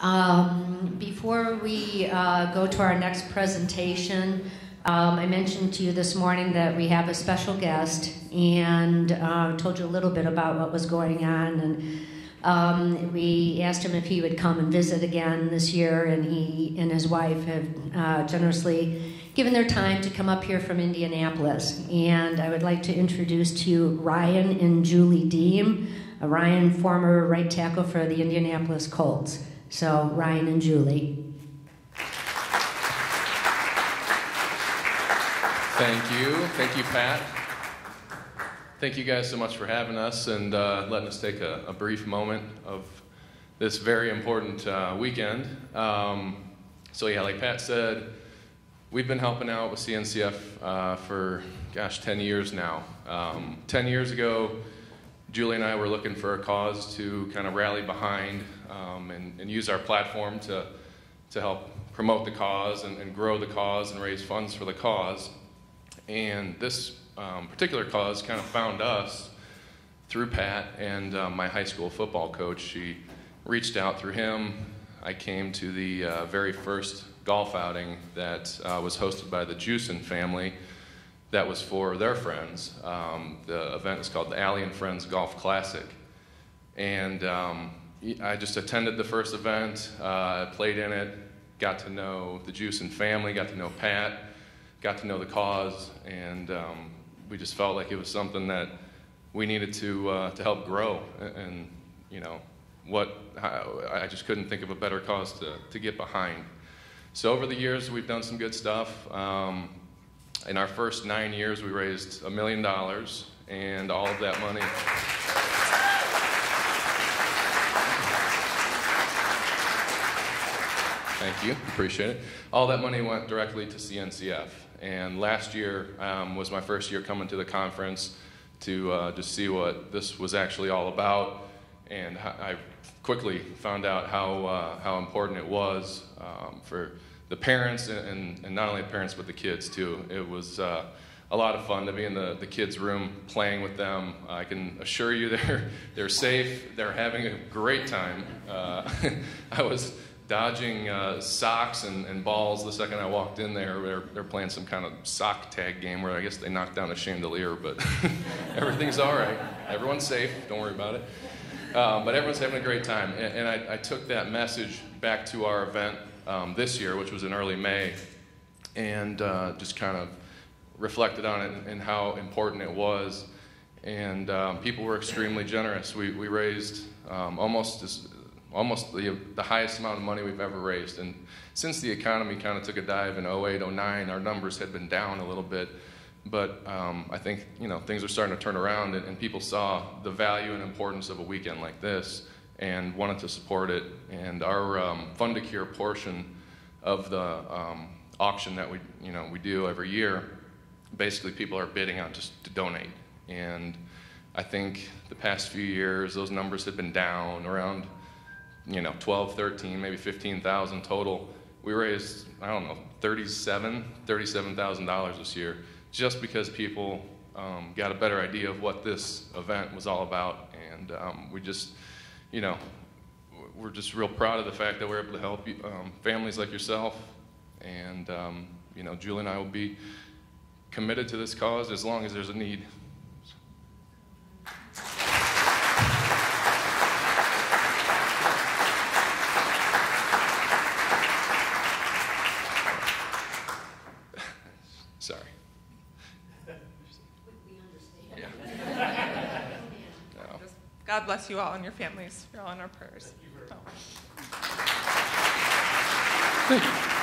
Um, before we uh, go to our next presentation, um, I mentioned to you this morning that we have a special guest and uh, told you a little bit about what was going on. And um, we asked him if he would come and visit again this year, and he and his wife have uh, generously given their time to come up here from Indianapolis. And I would like to introduce to you Ryan and Julie Diem. Uh, Ryan, former right tackle for the Indianapolis Colts. So, Ryan and Julie. Thank you. Thank you, Pat. Thank you guys so much for having us and uh, letting us take a, a, brief moment of this very important uh, weekend. Um, so, yeah, like Pat said, we've been helping out with CNCF uh, for, gosh, 10 years now. Um, 10 years ago, Julie and I were looking for a cause to kind of rally behind um, and, and, use our platform to, to help promote the cause and, and, grow the cause and raise funds for the cause. And this um, particular cause kind of found us through Pat and uh, my high school football coach. She reached out through him. I came to the uh, very first golf outing that uh, was hosted by the Juicin family that was for their friends. Um, the event is called the Alley and Friends Golf Classic. And um, I just attended the first event, uh, played in it, got to know the Juicin family, got to know Pat, got to know the cause, and um, we just felt like it was something that we needed to, uh, to help grow. And, and, you know, what, I just couldn't think of a better cause to, to get behind. So over the years, we've done some good stuff. Um, in our first nine years, we raised a million dollars, and all of that money. Thank you, appreciate it. All that money went directly to CNCF. And last year um, was my first year coming to the conference to uh, just see what this was actually all about. And I quickly found out how, uh, how important it was um, for the parents and, and not only the parents but the kids too. It was uh, a lot of fun to be in the, the kids' room playing with them. I can assure you they're, they're safe, they're having a great time. Uh, I was dodging uh, socks and, and, balls the second I walked in there. They're, they're playing some kind of sock tag game where I guess they knocked down a chandelier, but everything's all right. Everyone's safe, don't worry about it. Um, but everyone's having a great time. And, and I, I took that message back to our event um, this year, which was in early May, and uh, just kind of reflected on it and, how important it was. And um, people were extremely generous. We, we raised um, almost as, almost the, the highest amount of money we've ever raised. And since the economy kind of took a dive in 08, 09, our numbers had been down a little bit. But um, I think you know things are starting to turn around, and, and, people saw the value and importance of a weekend like this and wanted to support it. And our um, Fund to Cure portion of the um, auction that we, you know, we do every year, basically people are bidding on just to donate. And I think the past few years, those numbers have been down around, you know, 12, 13, maybe 15,000 total. We raised, I don't know, 37, $37,000 this year, just because people um, got a better idea of what this event was all about. And um, we just, you know, we're just real proud of the fact that we're able to help um, families like yourself. And, um, you know, Julie and I will be committed to this cause as long as there's a need. God bless you all and your families. You're all in our prayers. Oh. Thank you.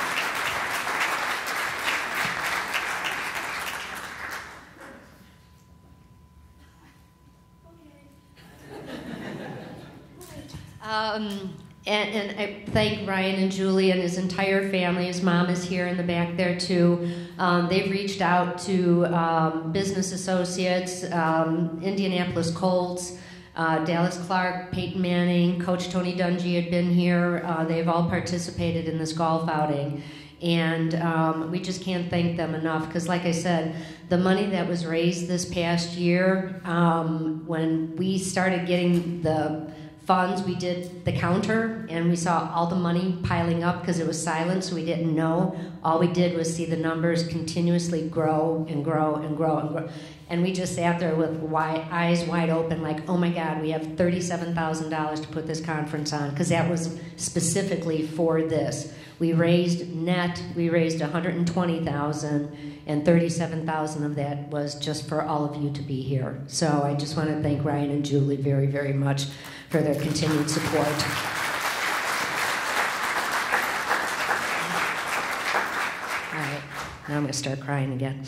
Um, and, and, I thank Ryan and Julie and his entire family. His mom is here in the back there too. Um, they've reached out to um, business associates, um, Indianapolis Colts, uh, Dallas Clark, Peyton Manning, Coach Tony Dungy had been here. Uh, they've all participated in this golf outing. And um, we just can't thank them enough because, like I said, the money that was raised this past year, um, when we started getting the funds, we did the counter and we saw all the money piling up because it was silent, so we didn't know. All we did was see the numbers continuously grow and grow and grow and grow. And we just sat there with wide, eyes wide open, like, oh my God, we have $37,000 to put this conference on, because that was specifically for this. We raised net, we raised 120,000, and 37,000 of that was just for all of you to be here. So I just want to thank Ryan and Julie very, very much for their continued support. All right, now I'm going to start crying again.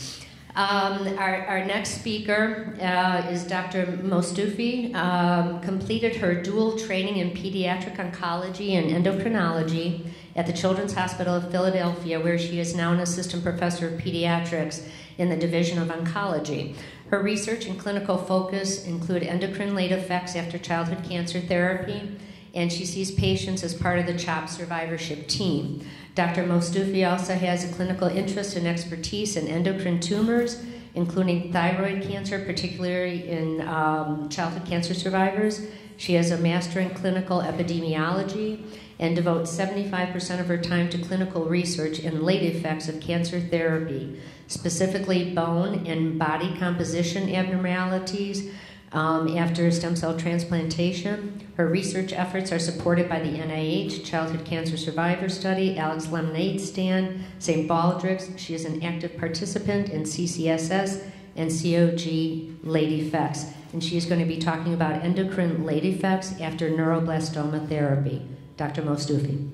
Um, our, our, next speaker uh, is Dr. Mostouffi. Um, completed her dual training in pediatric oncology and endocrinology at the Children's Hospital of Philadelphia, where she is now an assistant professor of pediatrics in the Division of Oncology. Her research and clinical focus include endocrine late effects after childhood cancer therapy, and she sees patients as part of the CHOP survivorship team. Dr. Mostouffi also has a clinical interest and expertise in endocrine tumors, including thyroid cancer, particularly in um, childhood cancer survivors. She has a master in clinical epidemiology and devotes 75% of her time to clinical research in late effects of cancer therapy specifically bone and body composition abnormalities um, after stem cell transplantation. Her research efforts are supported by the NIH Childhood Cancer Survivor Study, Alex Lemonade Stand, St. Baldrick's. She is an active participant in CCSS and COG late effects. And she is going to be talking about endocrine late effects after neuroblastoma therapy. Dr. Mostouffi.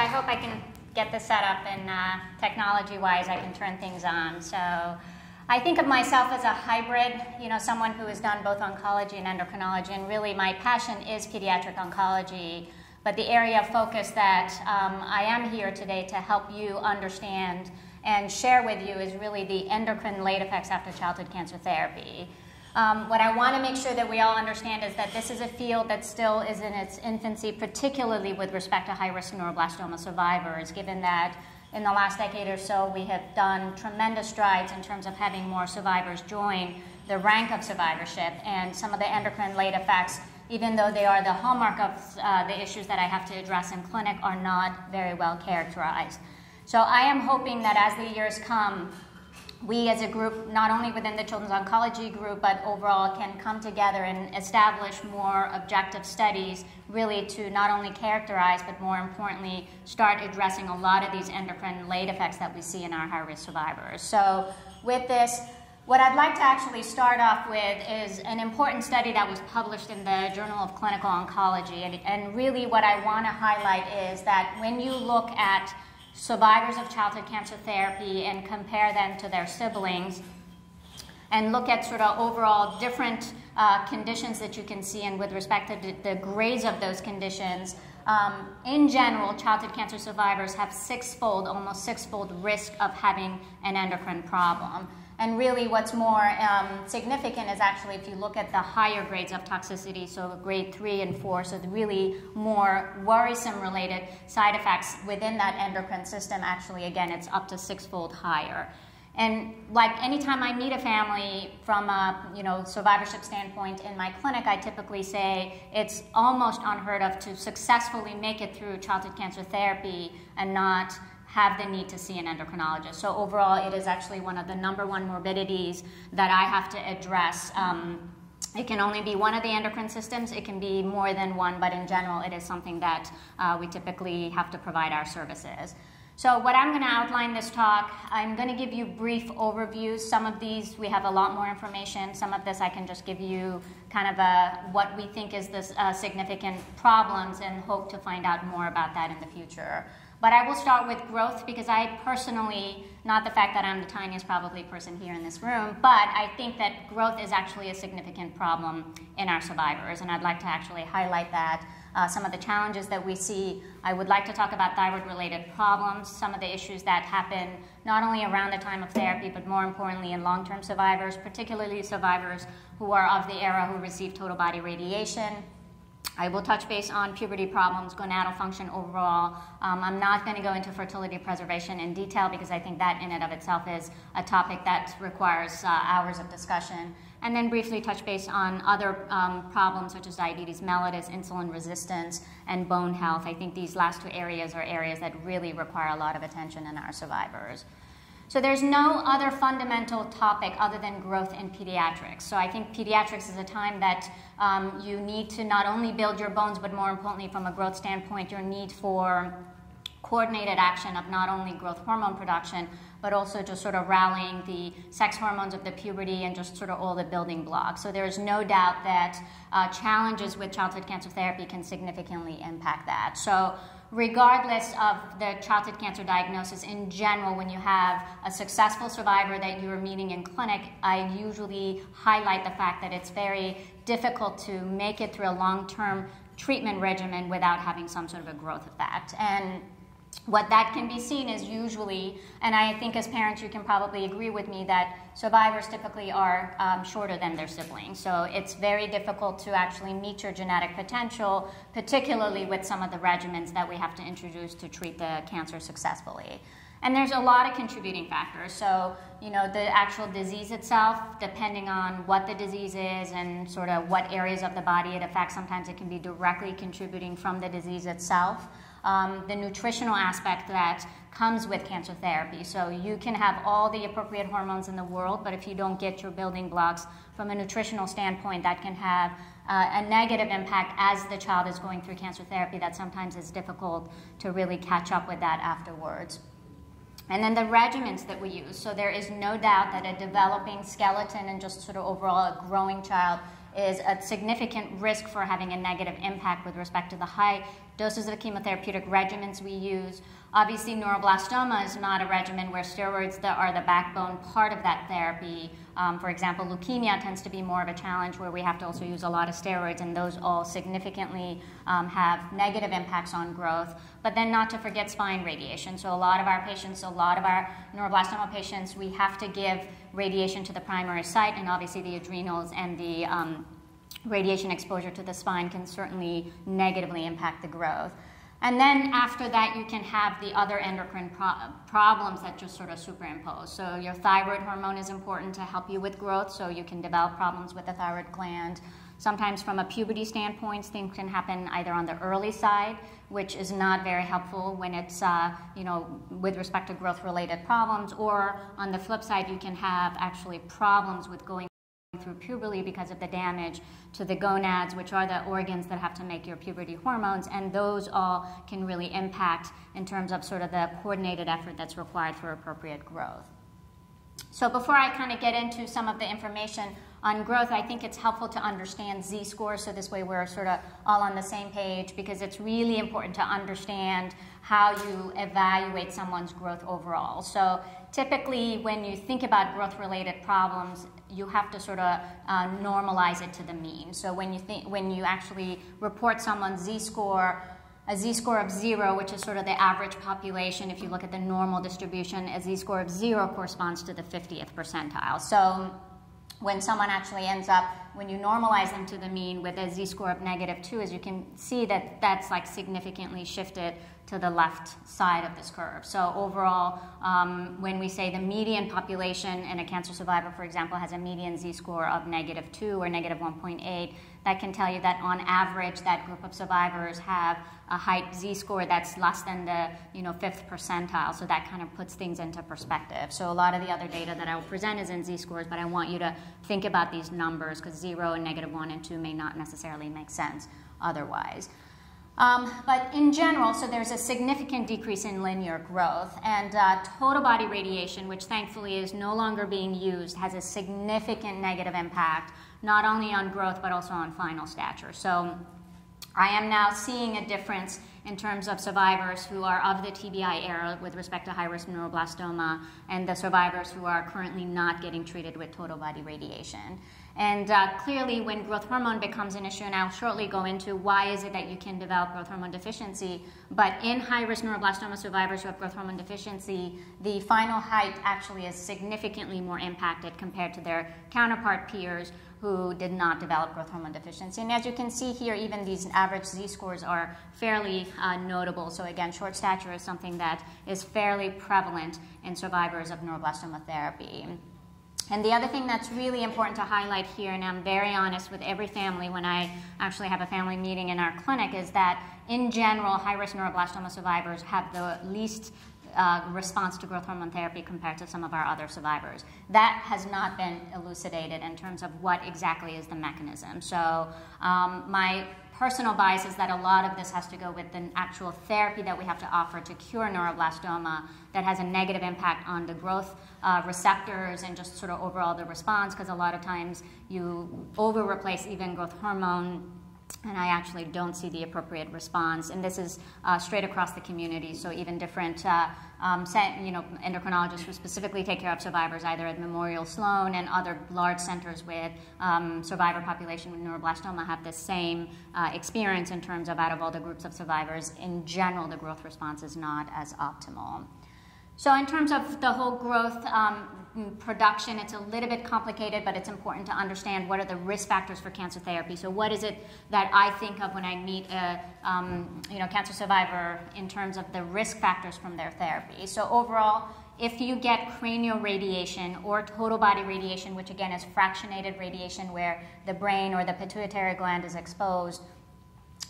I hope I can get this set up and uh, technology-wise I can turn things on. So I think of myself as a hybrid, you know, someone who has done both oncology and endocrinology, and really my passion is pediatric oncology. But the area of focus that um, I am here today to help you understand and share with you is really the endocrine late effects after childhood cancer therapy. Um, what I want to make sure that we all understand is that this is a field that still is in its infancy, particularly with respect to high risk neuroblastoma survivors, given that in the last decade or so we have done tremendous strides in terms of having more survivors join the rank of survivorship, and some of the endocrine late effects, even though they are the hallmark of uh, the issues that I have to address in clinic, are not very well characterized. So I am hoping that as the years come, we as a group, not only within the Children's Oncology Group, but overall can come together and establish more objective studies really to not only characterize, but more importantly, start addressing a lot of these endocrine late effects that we see in our high-risk survivors. So with this, what I'd like to actually start off with is an important study that was published in the Journal of Clinical Oncology. And, and really what I want to highlight is that when you look at survivors of childhood cancer therapy and compare them to their siblings and look at sort of overall different uh, conditions that you can see and with respect to the grades of those conditions. Um, in general, childhood cancer survivors have six-fold, almost six-fold risk of having an endocrine problem. And really, what's more um, significant is actually if you look at the higher grades of toxicity, so grade three and four, so the really more worrisome related side effects within that endocrine system, actually, again, it's up to sixfold higher. And like anytime I meet a family from a you know survivorship standpoint in my clinic, I typically say it's almost unheard of to successfully make it through childhood cancer therapy and not have the need to see an endocrinologist. So overall, it is actually one of the number one morbidities that I have to address. Um, it can only be one of the endocrine systems. It can be more than one, but in general, it is something that uh, we typically have to provide our services. So what I'm going to outline this talk, I'm going to give you brief overviews. Some of these, we have a lot more information. Some of this I can just give you kind of a, what we think is the uh, significant problems and hope to find out more about that in the future. But I will start with growth because I personally, not the fact that I'm the tiniest probably person here in this room, but I think that growth is actually a significant problem in our survivors. And I'd like to actually highlight that. Uh, some of the challenges that we see. I would like to talk about thyroid related problems, some of the issues that happen not only around the time of therapy, but more importantly in long term survivors, particularly survivors who are of the era who received total body radiation I will touch base on puberty problems, gonadal function overall. Um, I'm not going to go into fertility preservation in detail because I think that in and of itself is a topic that requires uh, hours of discussion. And then briefly touch base on other um, problems such as diabetes mellitus, insulin resistance, and bone health. I think these last two areas are areas that really require a lot of attention in our survivors. So there's no other fundamental topic other than growth in pediatrics. So I think pediatrics is a time that um, you need to not only build your bones, but more importantly, from a growth standpoint, your need for coordinated action of not only growth hormone production, but also just sort of rallying the sex hormones of the puberty and just sort of all the building blocks. So there is no doubt that uh, challenges with childhood cancer therapy can significantly impact that. So regardless of the childhood cancer diagnosis in general, when you have a successful survivor that you're meeting in clinic, I usually highlight the fact that it's very difficult to make it through a long term treatment regimen without having some sort of a growth effect. And what that can be seen is usually, and I think as parents you can probably agree with me that survivors typically are um, shorter than their siblings. So it's very difficult to actually meet your genetic potential, particularly with some of the regimens that we have to introduce to treat the cancer successfully. And there's a lot of contributing factors. So, you know, the actual disease itself, depending on what the disease is and sort of what areas of the body it affects, sometimes it can be directly contributing from the disease itself um, the nutritional aspect that comes with cancer therapy. So you can have all the appropriate hormones in the world, but if you don't get your building blocks from a nutritional standpoint, that can have uh, a negative impact as the child is going through cancer therapy that sometimes is difficult to really catch up with that afterwards. And then the regimens that we use. So there is no doubt that a developing skeleton and just sort of overall a growing child is a significant risk for having a negative impact with respect to the high doses of the chemotherapeutic regimens we use. Obviously, neuroblastoma is not a regimen where steroids that are the backbone part of that therapy. Um, for example, leukemia tends to be more of a challenge where we have to also use a lot of steroids, and those all significantly um, have negative impacts on growth. But then, not to forget spine radiation. So, a lot of our patients, a lot of our neuroblastoma patients, we have to give radiation to the primary site, and obviously the adrenals and the um, radiation exposure to the spine can certainly negatively impact the growth. And then after that, you can have the other endocrine pro- problems that just sort of superimpose. So, your thyroid hormone is important to help you with growth, so you can develop problems with the thyroid gland. Sometimes, from a puberty standpoint, things can happen either on the early side, which is not very helpful when it's, uh, you know, with respect to growth related problems, or on the flip side, you can have actually problems with going through puberty because of the damage to the gonads, which are the organs that have to make your puberty hormones, and those all can really impact in terms of sort of the coordinated effort that's required for appropriate growth. So before I kind of get into some of the information on growth, I think it's helpful to understand Z scores so this way we're sort of all on the same page because it's really important to understand how you evaluate someone's growth overall. So typically when you think about growth related problems, you have to sort of uh, normalize it to the mean. So when you think when you actually report someone's Z score a z-score of zero, which is sort of the average population, if you look at the normal distribution, a z-score of zero corresponds to the 50th percentile. So when someone actually ends up, when you normalize them to the mean with a z-score of negative two, as you can see that that's like significantly shifted to the left side of this curve. So overall, um, when we say the median population in a cancer survivor, for example, has a median z-score of negative 2 or negative 1.8, that can tell you that on average, that group of survivors have a height z-score that's less than the you know fifth percentile. So that kind of puts things into perspective. So a lot of the other data that I will present is in z-scores, but I want you to think about these numbers because zero and negative one and two may not necessarily make sense otherwise. Um, but in general, so there's a significant decrease in linear growth, and uh, total body radiation, which thankfully is no longer being used, has a significant negative impact not only on growth but also on final stature. So I am now seeing a difference in terms of survivors who are of the TBI era with respect to high risk neuroblastoma and the survivors who are currently not getting treated with total body radiation. And uh, clearly, when growth hormone becomes an issue, and I'll shortly go into why is it that you can develop growth hormone deficiency, but in high-risk neuroblastoma survivors who have growth hormone deficiency, the final height actually is significantly more impacted compared to their counterpart peers who did not develop growth hormone deficiency. And as you can see here, even these average z-scores are fairly uh, notable. So again, short stature is something that is fairly prevalent in survivors of neuroblastoma therapy. And the other thing that's really important to highlight here, and I'm very honest with every family when I actually have a family meeting in our clinic, is that in general, high risk neuroblastoma survivors have the least uh, response to growth hormone therapy compared to some of our other survivors. That has not been elucidated in terms of what exactly is the mechanism. So, um, my personal bias is that a lot of this has to go with the actual therapy that we have to offer to cure neuroblastoma that has a negative impact on the growth uh, receptors and just sort of overall the response because a lot of times you over replace even growth hormone and I actually don't see the appropriate response. And this is uh, straight across the community, so even different uh, um, you know, endocrinologists who specifically take care of survivors, either at Memorial Sloan and other large centers with um, survivor population with neuroblastoma, have the same uh, experience in terms of out of all the groups of survivors, in general, the growth response is not as optimal. So in terms of the whole growth um, production, it's a little bit complicated, but it's important to understand what are the risk factors for cancer therapy. So what is it that I think of when I meet a um, you know, cancer survivor in terms of the risk factors from their therapy? So overall, if you get cranial radiation or total body radiation, which again is fractionated radiation where the brain or the pituitary gland is exposed,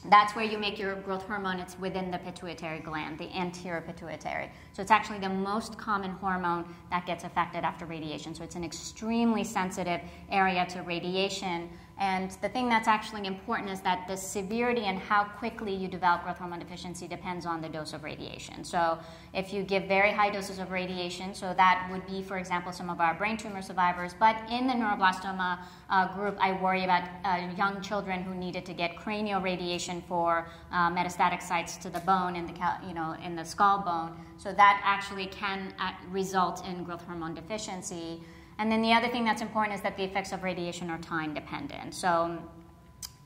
that's where you make your growth hormone. It's within the pituitary gland, the anterior pituitary. So it's actually the most common hormone that gets affected after radiation. So it's an extremely sensitive area to radiation. And the thing that's actually important is that the severity and how quickly you develop growth hormone deficiency depends on the dose of radiation. So if you give very high doses of radiation, so that would be, for example, some of our brain tumor survivors, but in the neuroblastoma uh, group, I worry about uh, young children who needed to get cranial radiation for uh, metastatic sites to the bone in the, you know, in the skull bone. So that actually can uh, result in growth hormone deficiency. And then the other thing that's important is that the effects of radiation are time dependent. So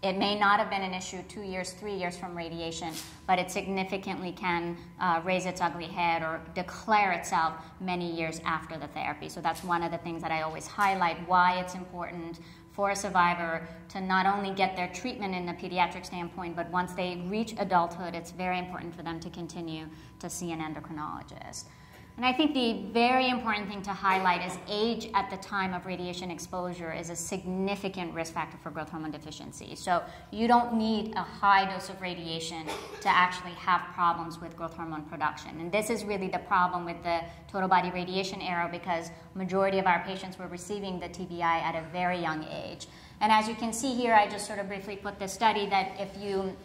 it may not have been an issue two years, three years from radiation, but it significantly can uh, raise its ugly head or declare itself many years after the therapy. So that's one of the things that I always highlight why it's important for a survivor to not only get their treatment in the pediatric standpoint, but once they reach adulthood, it's very important for them to continue to see an endocrinologist. And I think the very important thing to highlight is age at the time of radiation exposure is a significant risk factor for growth hormone deficiency. So you don't need a high dose of radiation to actually have problems with growth hormone production. And this is really the problem with the total body radiation era because majority of our patients were receiving the TBI at a very young age. And as you can see here, I just sort of briefly put this study that if you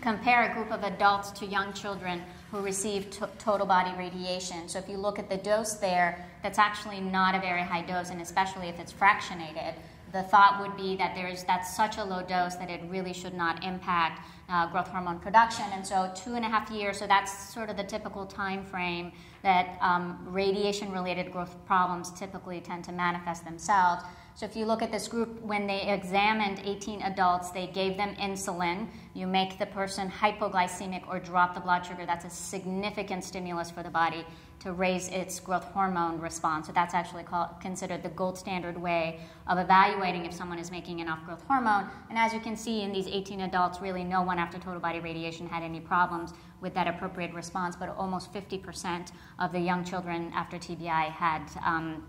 compare a group of adults to young children who receive total body radiation. So if you look at the dose there, that's actually not a very high dose, and especially if it's fractionated, the thought would be that there's that's such a low dose that it really should not impact uh, growth hormone production. And so two and a half years, so that's sort of the typical time frame that um, radiation-related growth problems typically tend to manifest themselves. So if you look at this group, when they examined 18 adults, they gave them insulin. You make the person hypoglycemic or drop the blood sugar. That's a significant stimulus for the body to raise its growth hormone response. So that's actually called, considered the gold standard way of evaluating if someone is making enough growth hormone. And as you can see in these 18 adults, really no one after total body radiation had any problems with that appropriate response, but almost 50% of the young children after TBI had um,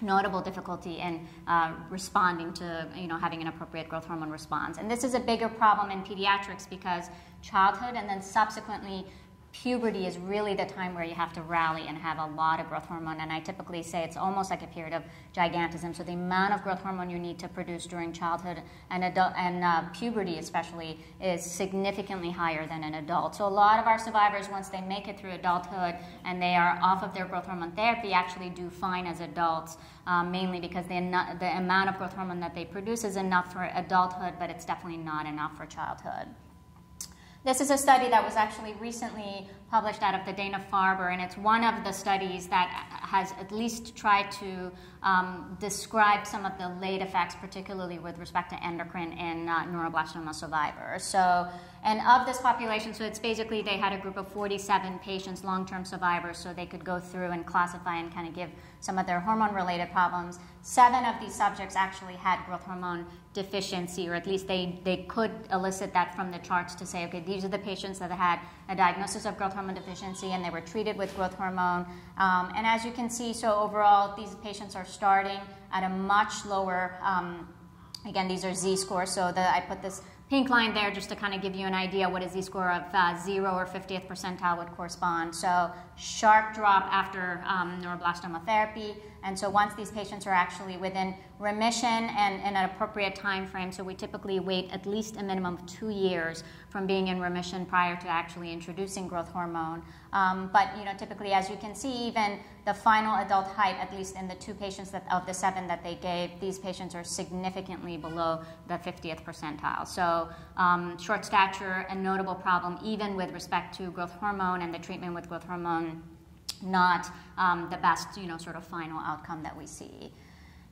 notable difficulty in uh, responding to you know having an appropriate growth hormone response. And this is a bigger problem in pediatrics because childhood and then subsequently puberty is really the time where you have to rally and have a lot of growth hormone. And I typically say it's almost like a period of gigantism. So the amount of growth hormone you need to produce during childhood and adult and uh, puberty, especially, is significantly higher than an adult. So a lot of our survivors, once they make it through adulthood and they are off of their growth hormone therapy, actually do fine as adults. Um, mainly because the, the amount of growth hormone that they produce is enough for adulthood, but it's definitely not enough for childhood. This is a study that was actually recently published out of the Dana Farber, and it's one of the studies that has at least tried to um, describe some of the late effects, particularly with respect to endocrine in uh, neuroblastoma survivors. So, and of this population, so it's basically they had a group of 47 patients, long-term survivors, so they could go through and classify and kind of give some of their hormone-related problems. Seven of these subjects actually had growth hormone deficiency, or at least they, they could elicit that from the charts to say, okay, these are the patients that had a diagnosis of growth hormone deficiency and they were treated with growth hormone. Um, and as you can see, so overall, these patients are starting at a much lower, um, again, these are Z scores, so the, I put this pink line there just to kind of give you an idea what a z-score of uh, 0 or 50th percentile would correspond. So sharp drop after um, neuroblastoma therapy. And so once these patients are actually within remission and in an appropriate time frame, so we typically wait at least a minimum of two years from being in remission prior to actually introducing growth hormone. Um, but you know, typically, as you can see, even the final adult height, at least in the two patients that, of the seven that they gave, these patients are significantly below the 50th percentile. So um, short stature, a notable problem, even with respect to growth hormone and the treatment with growth hormone, not um, the best, you know, sort of final outcome that we see.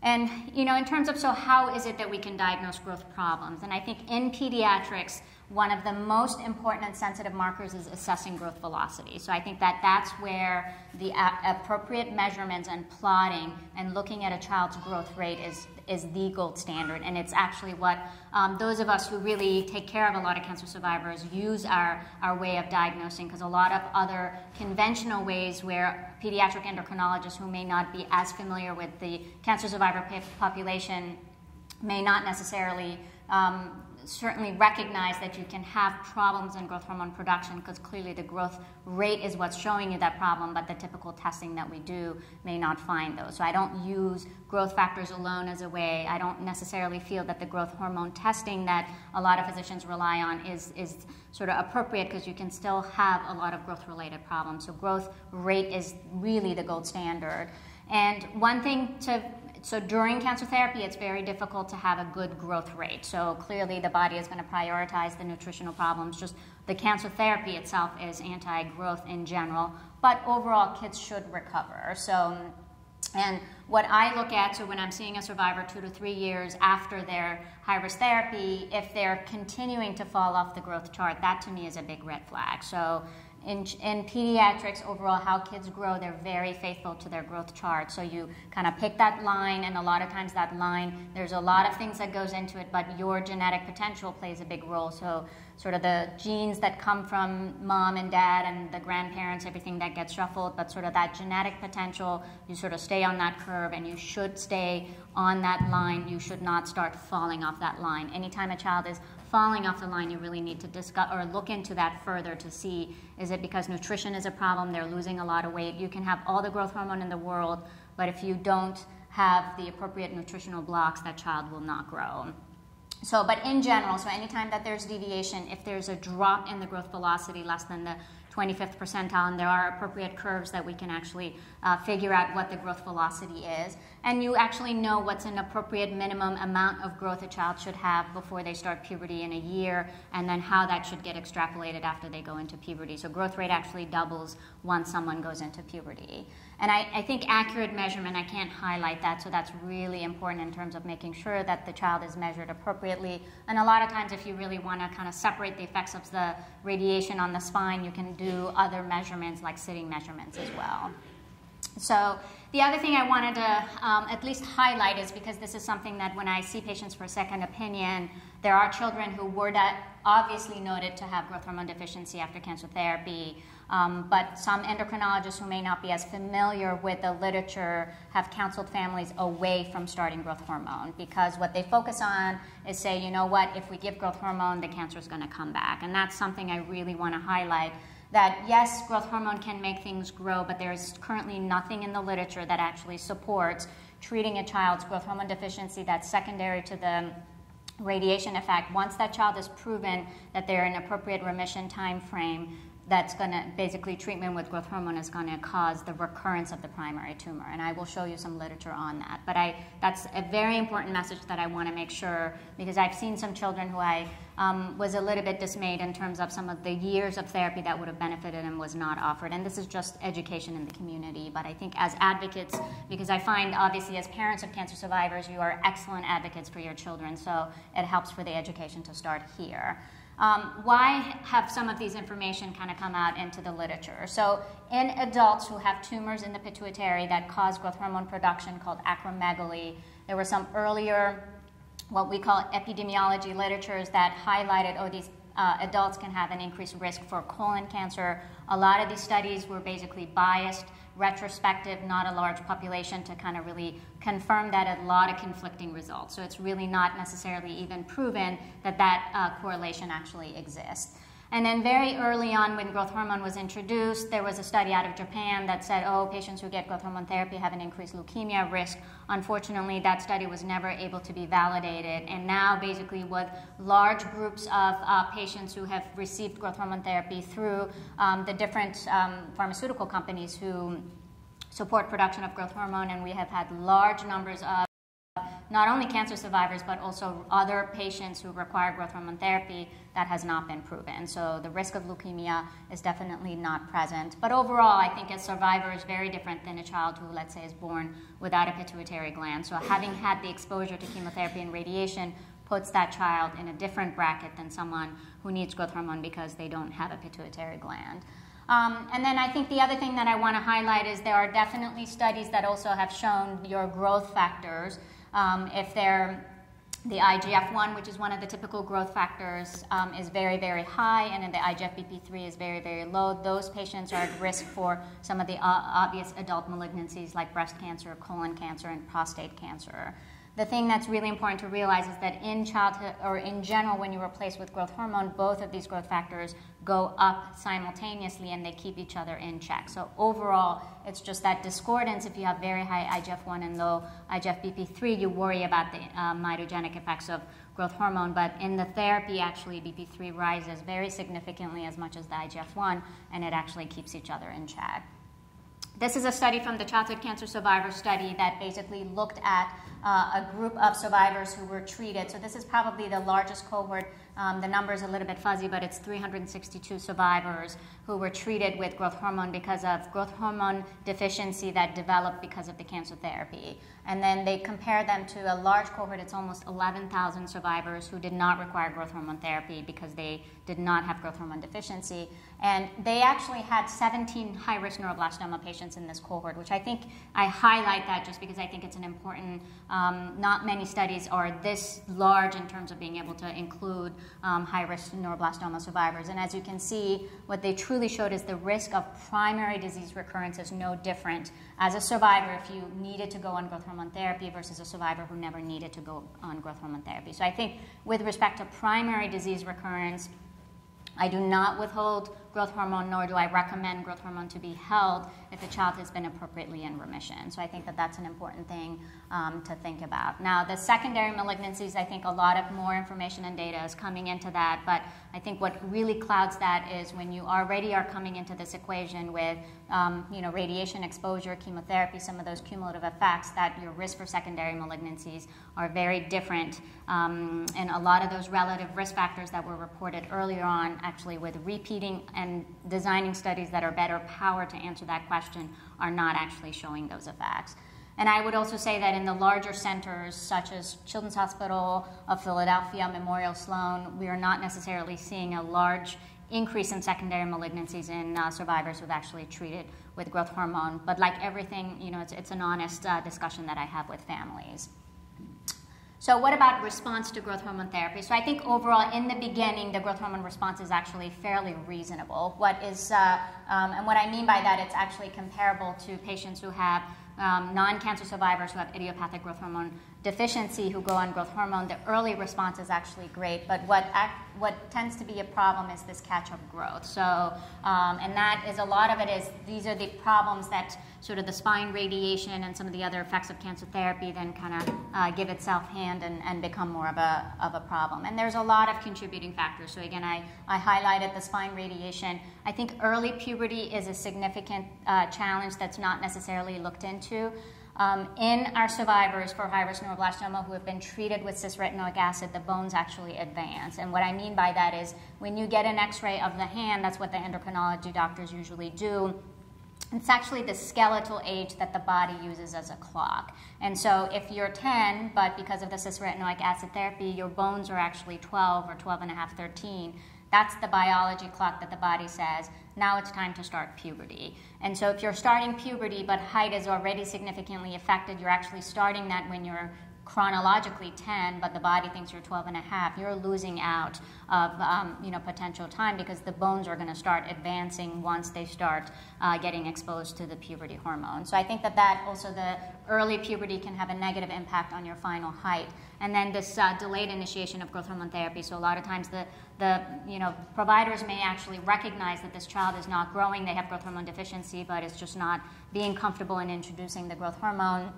And you know, in terms of so how is it that we can diagnose growth problems? And I think in pediatrics, one of the most important and sensitive markers is assessing growth velocity. So I think that that's where the appropriate measurements and plotting and looking at a child's growth rate is, is the gold standard. And it's actually what um, those of us who really take care of a lot of cancer survivors use our, our way of diagnosing because a lot of other conventional ways where pediatric endocrinologists who may not be as familiar with the cancer survivor population may not necessarily um, certainly recognize that you can have problems in growth hormone production because clearly the growth rate is what's showing you that problem, but the typical testing that we do may not find those. So I don't use growth factors alone as a way. I don't necessarily feel that the growth hormone testing that a lot of physicians rely on is, is sort of appropriate because you can still have a lot of growth related problems. So growth rate is really the gold standard. And one thing to so during cancer therapy, it's very difficult to have a good growth rate. So clearly, the body is going to prioritize the nutritional problems. Just the cancer therapy itself is anti-growth in general, but overall, kids should recover. So, and what I look at, so when I'm seeing a survivor two to three years after their high-risk therapy, if they're continuing to fall off the growth chart, that to me is a big red flag. So in, in pediatrics overall how kids grow they're very faithful to their growth chart. So you kind of pick that line and a lot of times that line there's a lot of things that goes into it but your genetic potential plays a big role. So sort of the genes that come from mom and dad and the grandparents everything that gets shuffled but sort of that genetic potential you sort of stay on that curve and you should stay on that line. You should not start falling off that line. Anytime a child is falling off the line, you really need to discuss or look into that further to see is it because nutrition is a problem, they're losing a lot of weight. You can have all the growth hormone in the world, but if you don't have the appropriate nutritional blocks, that child will not grow. So, but in general, so anytime that there's deviation, if there's a drop in the growth velocity less than the 25th percentile, and there are appropriate curves that we can actually uh, figure out what the growth velocity is. And you actually know what's an appropriate minimum amount of growth a child should have before they start puberty in a year, and then how that should get extrapolated after they go into puberty. So growth rate actually doubles once someone goes into puberty. And I, I, think accurate measurement, I can't highlight that, so that's really important in terms of making sure that the child is measured appropriately. And a lot of times, if you really want to kind of separate the effects of the radiation on the spine, you can do other measurements like sitting measurements as well. So the other thing I wanted to um, at least highlight is because this is something that when I see patients for second opinion, there are children who were obviously noted to have growth hormone deficiency after cancer therapy. Um, but some endocrinologists who may not be as familiar with the literature have counseled families away from starting growth hormone because what they focus on is say, you know what, if we give growth hormone, the cancer is going to come back. And that's something I really want to highlight that yes, growth hormone can make things grow, but there's currently nothing in the literature that actually supports treating a child's growth hormone deficiency that's secondary to the radiation effect. Once that child is proven that they're in appropriate remission time frame, that's going to basically treatment with growth hormone is going to cause the recurrence of the primary tumor and i will show you some literature on that but i that's a very important message that i want to make sure because i've seen some children who i um, was a little bit dismayed in terms of some of the years of therapy that would have benefited and was not offered. And this is just education in the community. But I think as advocates, because I find obviously as parents of cancer survivors, you are excellent advocates for your children. So it helps for the education to start here. Um, why have some of these information kind of come out into the literature? So, in adults who have tumors in the pituitary that cause growth hormone production called acromegaly, there were some earlier, what we call epidemiology literatures that highlighted, oh, these uh, adults can have an increased risk for colon cancer. A lot of these studies were basically biased retrospective, not a large population to kind of really confirm that a lot of conflicting results. So it's really not necessarily even proven that that uh, correlation actually exists. And then very early on, when growth hormone was introduced, there was a study out of Japan that said, oh, patients who get growth hormone therapy have an increased leukemia risk. Unfortunately, that study was never able to be validated. And now, basically, with large groups of uh, patients who have received growth hormone therapy through um, the different um, pharmaceutical companies who support production of growth hormone, and we have had large numbers of not only cancer survivors, but also other patients who require growth hormone therapy that has not been proven. So the risk of leukemia is definitely not present. But overall, I think a survivor is very different than a child who, let's say, is born without a pituitary gland. So having had the exposure to chemotherapy and radiation puts that child in a different bracket than someone who needs growth hormone because they don't have a pituitary gland. Um, and then I think the other thing that I want to highlight is there are definitely studies that also have shown your growth factors um, if they're the IGF-1, which is one of the typical growth factors, um, is very, very high, and then the IGF-BP3 is very, very low. Those patients are at risk for some of the obvious adult malignancies like breast cancer, colon cancer, and prostate cancer the thing that's really important to realize is that in childhood or in general, when you're with growth hormone, both of these growth factors go up simultaneously and they keep each other in check. So overall, it's just that discordance. If you have very high IGF-1 and low IGF-BP3, you worry about the uh, mitogenic effects of growth hormone. But in the therapy, actually, BP3 rises very significantly as much as the IGF-1, and it actually keeps each other in check. This is a study from the Childhood Cancer Survivor Study that basically looked at uh, a group of survivors who were treated. So this is probably the largest cohort. Um, the number is a little bit fuzzy, but it's 362 survivors who were treated with growth hormone because of growth hormone deficiency that developed because of the cancer therapy. And then they compare them to a large cohort, it's almost 11,000 survivors who did not require growth hormone therapy because they did not have growth hormone deficiency. And they actually had 17 high risk neuroblastoma patients in this cohort, which I think I highlight that just because I think it's an important, um, not many studies are this large in terms of being able to include um, high risk neuroblastoma survivors. And as you can see, what they truly showed is the risk of primary disease recurrence is no different as a survivor if you needed to go on growth hormone therapy versus a survivor who never needed to go on growth hormone therapy. So I think with respect to primary disease recurrence, I do not withhold growth hormone, nor do I recommend growth hormone to be held if the child has been appropriately in remission. So I think that that's an important thing um, to think about. Now, the secondary malignancies, I think a lot of more information and data is coming into that, but I think what really clouds that is when you already are coming into this equation with um, you know, radiation exposure, chemotherapy, some of those cumulative effects, that your risk for secondary malignancies are very different. Um, and a lot of those relative risk factors that were reported earlier on, actually with repeating and designing studies that are better powered to answer that question, are not actually showing those effects. And I would also say that in the larger centers, such as Children's Hospital of Philadelphia, Memorial Sloan, we are not necessarily seeing a large increase in secondary malignancies in uh, survivors who've actually treated with growth hormone. But like everything, you know, it's, it's an honest uh, discussion that I have with families. So what about response to growth hormone therapy? So I think overall, in the beginning, the growth hormone response is actually fairly reasonable. What is, uh, um, and what I mean by that, it's actually comparable to patients who have um, non-cancer survivors who have idiopathic growth hormone deficiency who go on growth hormone, the early response is actually great. But what what tends to be a problem is this catch-up growth. So, um, and that is a lot of it is these are the problems that sort of the spine radiation and some of the other effects of cancer therapy then kind of uh, give itself hand and, and become more of a of a problem. And there's a lot of contributing factors. So again, I I highlighted the spine radiation. I think early puberty is a significant uh, challenge that's not necessarily looked into. Um, in our survivors for high-risk neuroblastoma who have been treated with cisretinoic acid, the bones actually advance. And what I mean by that is when you get an x-ray of the hand, that's what the endocrinology doctors usually do, it's actually the skeletal age that the body uses as a clock. And so if you're 10, but because of the cisretinoic acid therapy, your bones are actually 12 or 12 and a half, 13, that's the biology clock that the body says, now it's time to start puberty. And so if you're starting puberty, but height is already significantly affected, you're actually starting that when you're chronologically 10, but the body thinks you're 12 and a half, you're losing out of um, you know, potential time because the bones are going to start advancing once they start uh, getting exposed to the puberty hormone. So I think that that also the early puberty can have a negative impact on your final height. And then this uh, delayed initiation of growth hormone therapy. So a lot of times the, the you know, providers may actually recognize that this child is not growing, they have growth hormone deficiency, but it's just not being comfortable in introducing the growth hormone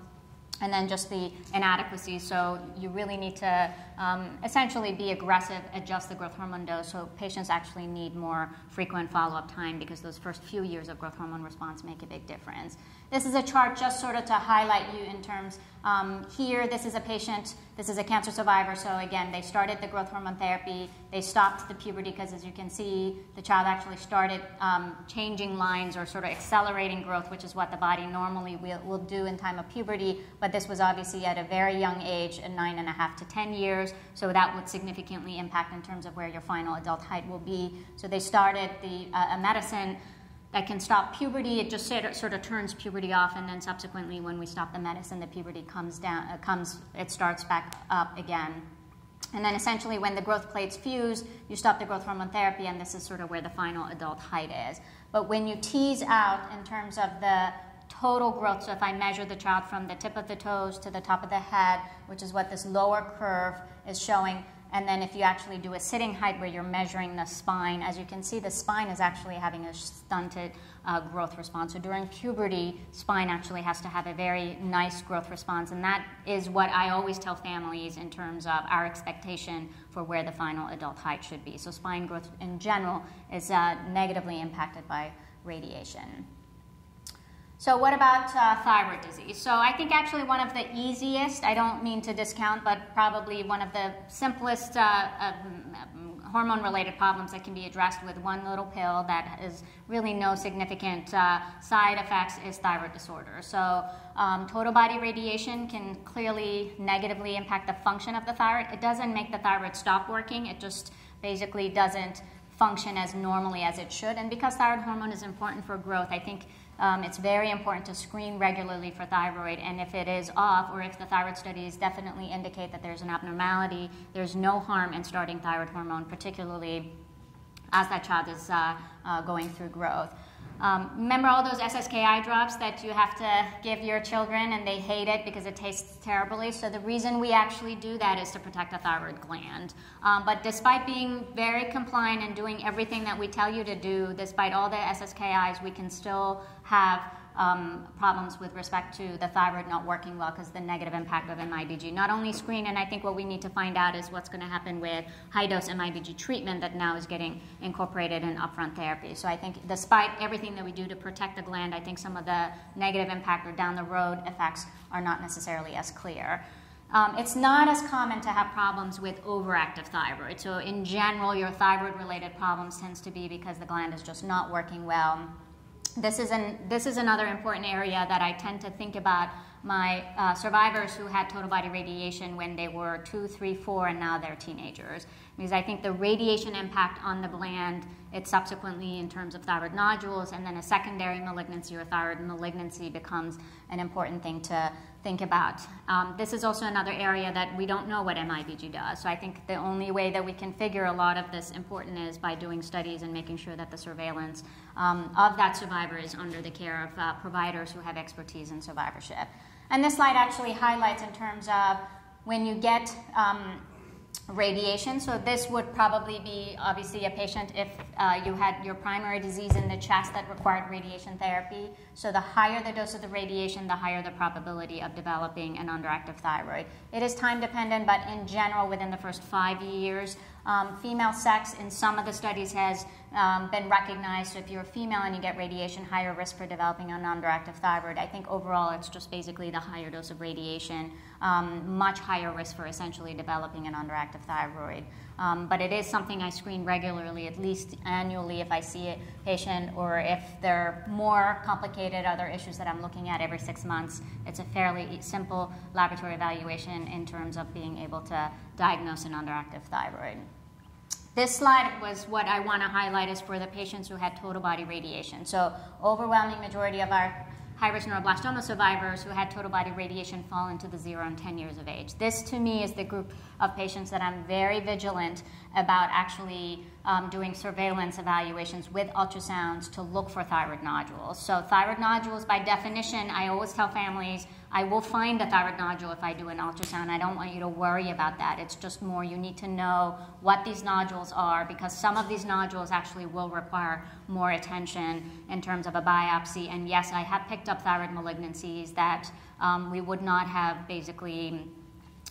and then just the inadequacy. So you really need to um, essentially be aggressive, adjust the growth hormone dose. So patients actually need more frequent follow-up time because those first few years of growth hormone response make a big difference. This is a chart just sort of to highlight you in terms um, here. This is a patient, this is a cancer survivor. So again, they started the growth hormone therapy. They stopped the puberty because as you can see, the child actually started um, changing lines or sort of accelerating growth, which is what the body normally will, will do in time of puberty. But this was obviously at a very young age, at nine and a half to 10 years. So that would significantly impact in terms of where your final adult height will be. So they started the, uh, a medicine that can stop puberty. It just sort of turns puberty off, and then subsequently, when we stop the medicine, the puberty comes down, uh, comes, it starts back up again. And then essentially, when the growth plates fuse, you stop the growth hormone therapy, and this is sort of where the final adult height is. But when you tease out in terms of the total growth, so if I measure the child from the tip of the toes to the top of the head, which is what this lower curve is showing, and then if you actually do a sitting height where you're measuring the spine, as you can see, the spine is actually having a stunted uh, growth response. So during puberty, spine actually has to have a very nice growth response. And that is what I always tell families in terms of our expectation for where the final adult height should be. So spine growth in general is uh, negatively impacted by radiation. So what about uh, thyroid disease? So I think actually one of the easiest, I don't mean to discount, but probably one of the simplest uh, um, hormone-related problems that can be addressed with one little pill that has really no significant uh, side effects is thyroid disorder. So um, total body radiation can clearly negatively impact the function of the thyroid. It doesn't make the thyroid stop working. It just basically doesn't function as normally as it should. And because thyroid hormone is important for growth, I think um, it's very important to screen regularly for thyroid, and if it is off, or if the thyroid studies definitely indicate that there's an abnormality, there's no harm in starting thyroid hormone, particularly as that child is uh, uh, going through growth. Um, remember all those SSKI drops that you have to give your children and they hate it because it tastes terribly? So the reason we actually do that is to protect the thyroid gland. Um, but despite being very compliant and doing everything that we tell you to do, despite all the SSKIs, we can still have um, problems with respect to the thyroid not working well because the negative impact of MIBG. Not only screen, and I think what we need to find out is what's going to happen with high dose MIBG treatment that now is getting incorporated in upfront therapy. So I think despite everything that we do to protect the gland, I think some of the negative impact or down the road effects are not necessarily as clear. Um, it's not as common to have problems with overactive thyroid. So in general, your thyroid related problems tends to be because the gland is just not working well this is, an, this is another important area that I tend to think about my uh, survivors who had total body radiation when they were two, three, four, and now they're teenagers. Because I think the radiation impact on the gland, it subsequently in terms of thyroid nodules, and then a secondary malignancy or thyroid malignancy becomes an important thing to think about. Um, this is also another area that we don't know what MIBG does. So I think the only way that we can figure a lot of this important is by doing studies and making sure that the surveillance um, of that survivor is under the care of uh, providers who have expertise in survivorship. And this slide actually highlights in terms of when you get um, radiation. So this would probably be obviously a patient if uh, you had your primary disease in the chest that required radiation therapy. So the higher the dose of the radiation, the higher the probability of developing an underactive thyroid. It is time dependent, but in general, within the first five years Um, female sex in some of the studies has um, been recognized. So if you're a female and you get radiation, higher risk for developing a non-directive thyroid. I think overall it's just basically the higher dose of radiation, um, much higher risk for essentially developing an underactive thyroid. Um, but it is something I screen regularly, at least annually, if I see a patient or if there are more complicated other issues that I'm looking at every six months. It's a fairly simple laboratory evaluation in terms of being able to diagnose an underactive thyroid. This slide was what I want to highlight is for the patients who had total body radiation. So overwhelming majority of our high-risk neuroblastoma survivors who had total body radiation fall into the 0 and 10 years of age. This, to me, is the group of patients that I'm very vigilant about actually um, doing surveillance evaluations with ultrasounds to look for thyroid nodules. So thyroid nodules, by definition, I always tell families, I will find a thyroid nodule if I do an ultrasound. I don't want you to worry about that. It's just more you need to know what these nodules are because some of these nodules actually will require more attention in terms of a biopsy. And yes, I have picked up thyroid malignancies that um, we would not have basically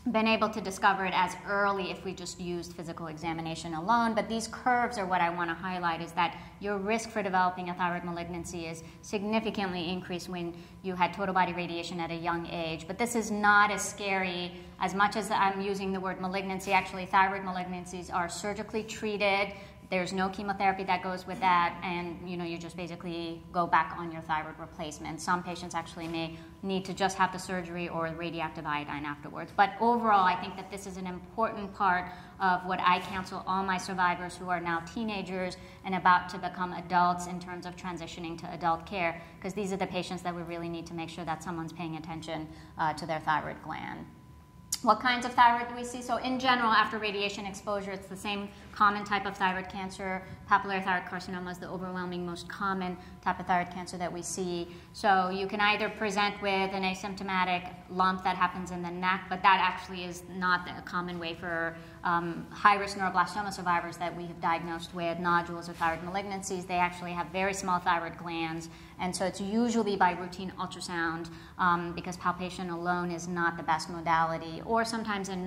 been able to discover it as early if we just used physical examination alone. But these curves are what I want to highlight is that your risk for developing a thyroid malignancy is significantly increased when you had total body radiation at a young age. But this is not as scary as much as I'm using the word malignancy. Actually, thyroid malignancies are surgically treated. There's no chemotherapy that goes with that, and you know you just basically go back on your thyroid replacement. Some patients actually may need to just have the surgery or radioactive iodine afterwards. But overall, I think that this is an important part of what I counsel all my survivors who are now teenagers and about to become adults in terms of transitioning to adult care, because these are the patients that we really need to make sure that someone's paying attention uh, to their thyroid gland. What kinds of thyroid do we see? So in general, after radiation exposure, it's the same common type of thyroid cancer. Papillary thyroid carcinoma is the overwhelming most common type of thyroid cancer that we see. So you can either present with an asymptomatic lump that happens in the neck, but that actually is not a common way for um, high-risk neuroblastoma survivors that we have diagnosed with nodules or thyroid malignancies. They actually have very small thyroid glands, and so it's usually by routine ultrasound um, because palpation alone is not the best modality, or sometimes in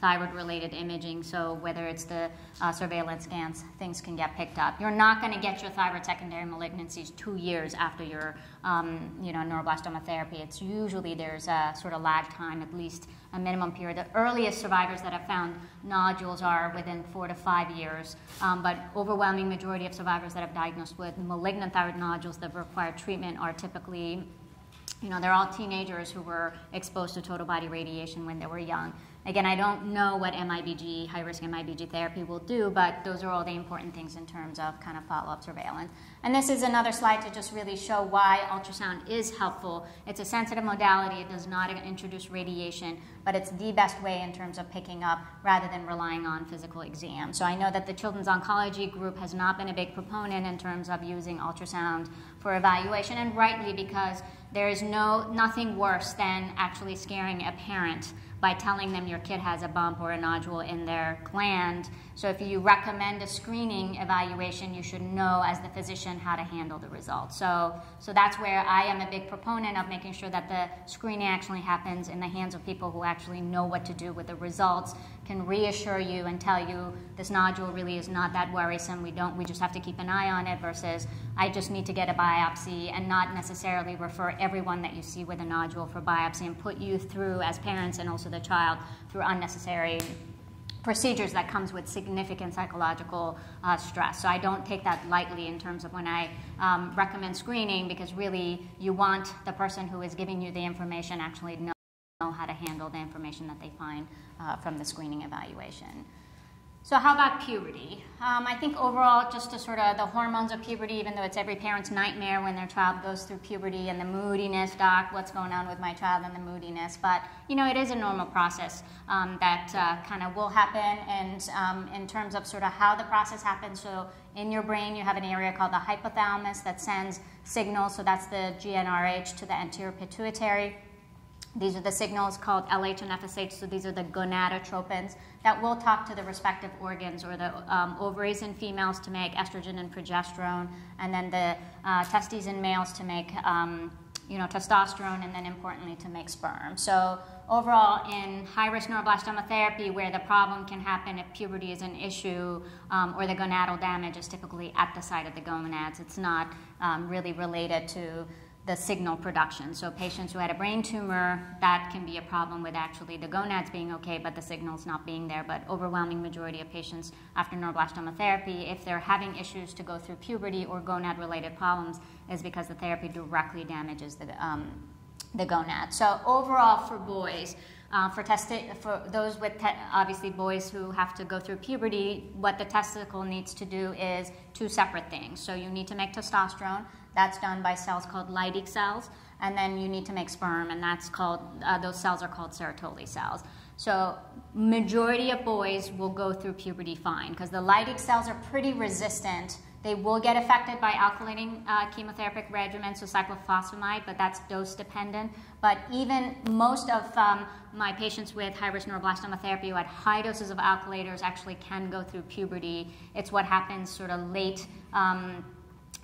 non-thyroid related imaging. So whether it's the uh, surveillance scans, things can get picked up. You're not going to get your thyroid secondary malignancies two years after your um, you know, neuroblastoma therapy. It's usually there's a sort of lag time, at least a minimum period. The earliest survivors that have found nodules are within four to five years, um, but overwhelming majority of survivors that have diagnosed with malignant thyroid nodules that require treatment are typically you know, they're all teenagers who were exposed to total body radiation when they were young. Again, I don't know what MIBG, high risk MIBG therapy will do, but those are all the important things in terms of kind of follow up surveillance. And this is another slide to just really show why ultrasound is helpful. It's a sensitive modality, it does not introduce radiation, but it's the best way in terms of picking up rather than relying on physical exam. So I know that the Children's Oncology Group has not been a big proponent in terms of using ultrasound for evaluation, and rightly because there is no nothing worse than actually scaring a parent by telling them your kid has a bump or a nodule in their gland. So if you recommend a screening evaluation, you should know as the physician how to handle the results. So, so that's where I am a big proponent of making sure that the screening actually happens in the hands of people who actually know what to do with the results, can reassure you and tell you this nodule really is not that worrisome. We don't. We just have to keep an eye on it. Versus I just need to get a biopsy and not necessarily refer everyone that you see with a nodule for biopsy and put you through as parents and also the child through unnecessary procedures that comes with significant psychological uh, stress. So I don't take that lightly in terms of when I um, recommend screening because really you want the person who is giving you the information actually know know how to handle the information that they find uh, from the screening evaluation. So how about puberty? Um, I think overall, just to sort of the hormones of puberty, even though it's every parent's nightmare when their child goes through puberty and the moodiness, doc, what's going on with my child and the moodiness. But, you know, it is a normal process um, that uh, kind of will happen. And um, in terms of sort of how the process happens, so in your brain, you have an area called the hypothalamus that sends signals. So that's the GnRH to the anterior pituitary. These are the signals called LH and FSH, so these are the gonadotropins that will talk to the respective organs or the um, ovaries in females to make estrogen and progesterone, and then the uh, testes in males to make um, you know, testosterone, and then importantly to make sperm. So overall, in high-risk neuroblastoma therapy, where the problem can happen if puberty is an issue um, or the gonadal damage is typically at the site of the gonads, it's not um, really related to the signal production. So patients who had a brain tumor, that can be a problem with actually the gonads being okay, but the signals not being there. But overwhelming majority of patients after neuroblastoma therapy, if they're having issues to go through puberty or gonad-related problems, is because the therapy directly damages the um, the gonad. So overall, for boys. Uh, for, testi- for those with obviously boys who have to go through puberty, what the testicle needs to do is two separate things. So you need to make testosterone, that's done by cells called Leydig cells. And then you need to make sperm, and that's called, uh, those cells are called Sertoli cells. So majority of boys will go through puberty fine because the Leydig cells are pretty resistant. They will get affected by alkylating uh, chemotherapeutic regimens, so cyclophosphamide, but that's dose dependent. But even most of um, my patients with high-risk neuroblastoma therapy who had high doses of alkylators actually can go through puberty. It's what happens sort of late um,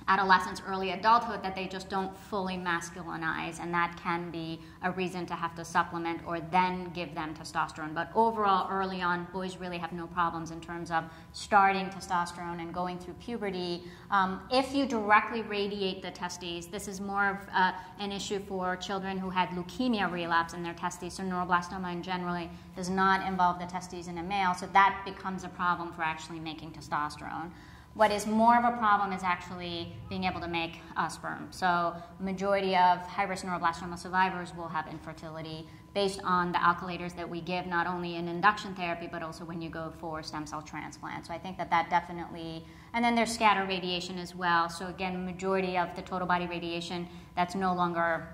adolescence, early adulthood that they just don't fully masculinize, and that can be a reason to have to supplement or then give them testosterone. But overall, early on, boys really have no problems in terms of starting testosterone and going through puberty. Um, if you directly radiate the testes, this is more of uh, an issue for children who had leukemia relapse in their testes. So neuroblastoma in generally does not involve the testes in a male, so that becomes a problem for actually making testosterone. What is more of a problem is actually being able to make uh, sperm. So, majority of high-risk neuroblastoma survivors will have infertility based on the alkylators that we give, not only in induction therapy, but also when you go for stem cell transplant. So, I think that that definitely, and then there's scatter radiation as well. So, again, majority of the total body radiation that's no longer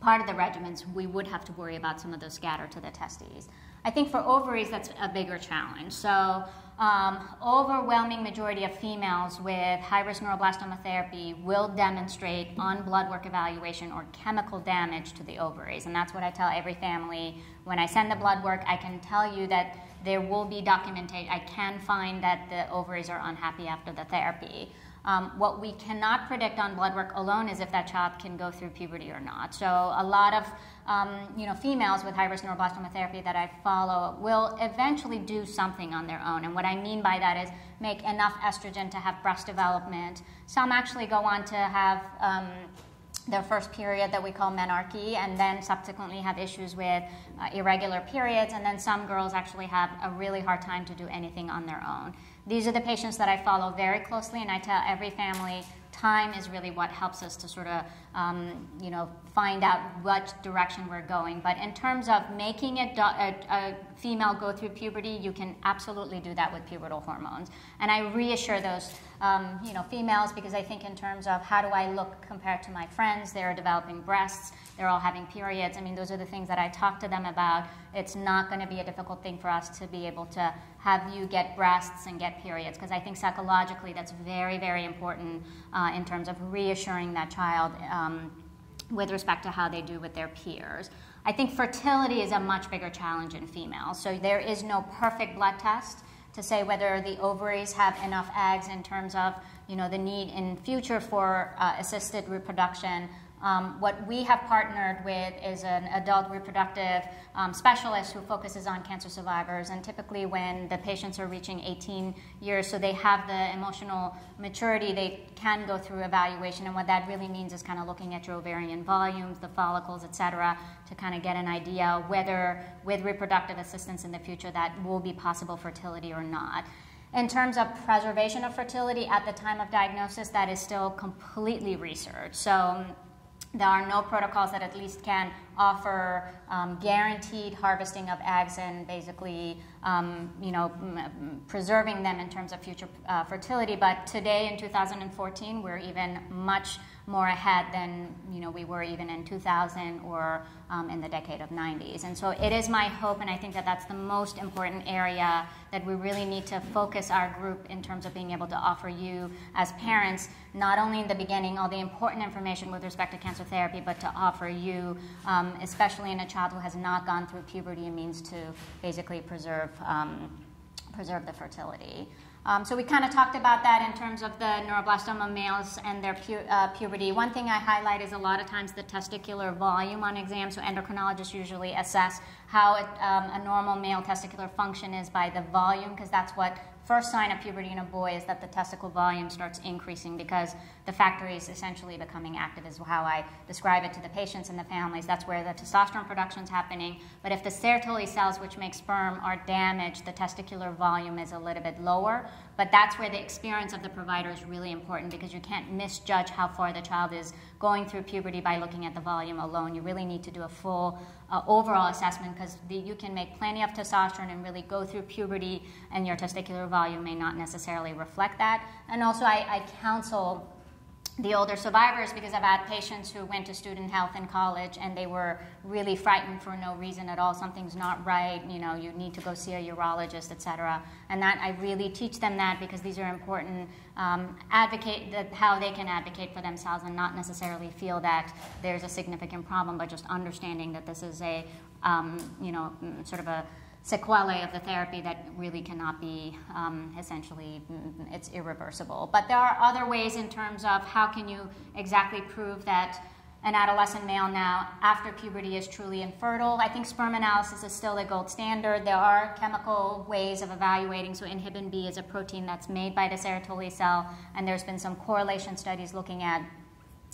part of the regimens, we would have to worry about some of those scatter to the testes. I think for ovaries, that's a bigger challenge. So, um, overwhelming majority of females with high-risk neuroblastoma therapy will demonstrate on blood work evaluation or chemical damage to the ovaries. And that's what I tell every family. When I send the blood work, I can tell you that there will be documentation. I can find that the ovaries are unhappy after the therapy. Um, what we cannot predict on blood work alone is if that child can go through puberty or not. So a lot of um, you know females with high-risk neuroblastoma therapy that I follow will eventually do something on their own. And what I mean by that is make enough estrogen to have breast development. Some actually go on to have um, their first period that we call menarche, and then subsequently have issues with uh, irregular periods, and then some girls actually have a really hard time to do anything on their own. These are the patients that I follow very closely, and I tell every family time is really what helps us to sort of, um, you know, find out what direction we're going. But in terms of making a, a, a, female go through puberty, you can absolutely do that with pubertal hormones. And I reassure those, um, you know, females because I think in terms of how do I look compared to my friends, they're developing breasts, they're all having periods. I mean, those are the things that I talk to them about. It's not going to be a difficult thing for us to be able to have you get breasts and get periods because I think psychologically that's very, very important uh, in terms of reassuring that child um, with respect to how they do with their peers. I think fertility is a much bigger challenge in females. So there is no perfect blood test to say whether the ovaries have enough eggs in terms of you know the need in future for uh, assisted reproduction um, what we have partnered with is an adult reproductive um, specialist who focuses on cancer survivors. And typically, when the patients are reaching 18 years, so they have the emotional maturity, they can go through evaluation. And what that really means is kind of looking at your ovarian volumes, the follicles, et cetera, to kind of get an idea whether, with reproductive assistance in the future, that will be possible fertility or not. In terms of preservation of fertility at the time of diagnosis, that is still completely research. So there are no protocols that at least can offer um, guaranteed harvesting of eggs and basically, um, you know, preserving them in terms of future uh, fertility. But today, in 2014, we're even much more ahead than you know we were even in 2000 or um, in the decade of 90s. And so it is my hope, and I think that that's the most important area that we really need to focus our group in terms of being able to offer you as parents, not only in the beginning all the important information with respect to cancer therapy, but to offer you, um, especially in a child who has not gone through puberty, a means to basically preserve um, preserve the fertility. Um, so we kind of talked about that in terms of the neuroblastoma males and their pu- uh, puberty. One thing I highlight is a lot of times the testicular volume on exam. So endocrinologists usually assess how it, um, a normal male testicular function is by the volume, because that's what first sign of puberty in a boy is that the testicle volume starts increasing because the factory is essentially becoming active, is how I describe it to the patients and the families. That's where the testosterone production is happening. But if the Sertoli cells, which make sperm, are damaged, the testicular volume is a little bit lower. But that's where the experience of the provider is really important because you can't misjudge how far the child is going through puberty by looking at the volume alone. You really need to do a full uh, overall assessment because you can make plenty of testosterone and really go through puberty, and your testicular volume may not necessarily reflect that. And also, I, I counsel the older survivors because I've had patients who went to student health in college and they were really frightened for no reason at all. Something's not right. You know, you need to go see a urologist, etc. And that I really teach them that because these are important. Um, advocate that how they can advocate for themselves and not necessarily feel that there's a significant problem, but just understanding that this is a um, you know sort of a sequelae of the therapy that really cannot be um, essentially mm, it's irreversible. But there are other ways in terms of how can you exactly prove that an adolescent male now after puberty is truly infertile. I think sperm analysis is still the gold standard. There are chemical ways of evaluating. So inhibin b is a protein that's made by the sertoli cell and there's been some correlation studies looking at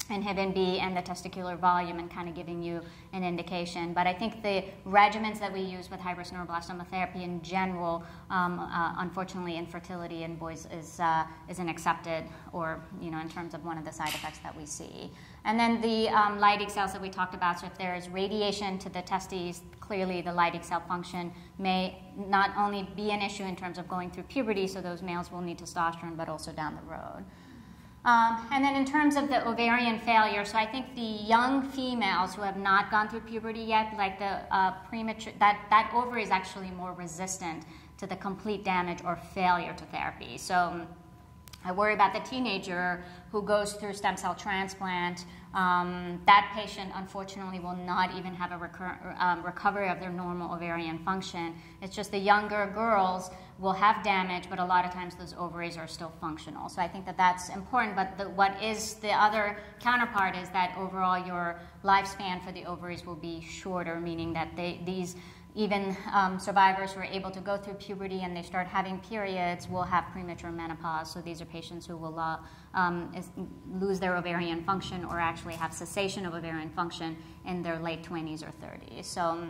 inhibin B and the testicular volume and kind of giving you an indication. But I think the regimens that we use with high-risk neuroblastoma therapy in general, um, uh, unfortunately, infertility in boys is, uh, isn't accepted or, you know, in terms of one of the side effects that we see. And then the um, Leydig cells that we talked about, so if there is radiation to the testes, clearly the Leydig cell function may not only be an issue in terms of going through puberty, so those males will need testosterone, but also down the road. Um, and then in terms of the ovarian failure, so I think the young females who have not gone through puberty yet, like the uh, premature, that, that ovary is actually more resistant to the complete damage or failure to therapy. So I worry about the teenager who goes through stem cell transplant. Um, that patient, unfortunately, will not even have a um, recovery of their normal ovarian function. It's just the younger girls will have damage, but a lot of times those ovaries are still functional. So I think that that's important. But the, what is the other counterpart is that overall your lifespan for the ovaries will be shorter, meaning that they, these even um, survivors who are able to go through puberty and they start having periods will have premature menopause. So these are patients who will uh, um, is, lose their ovarian function or actually have cessation of ovarian function in their late 20s or 30s. So,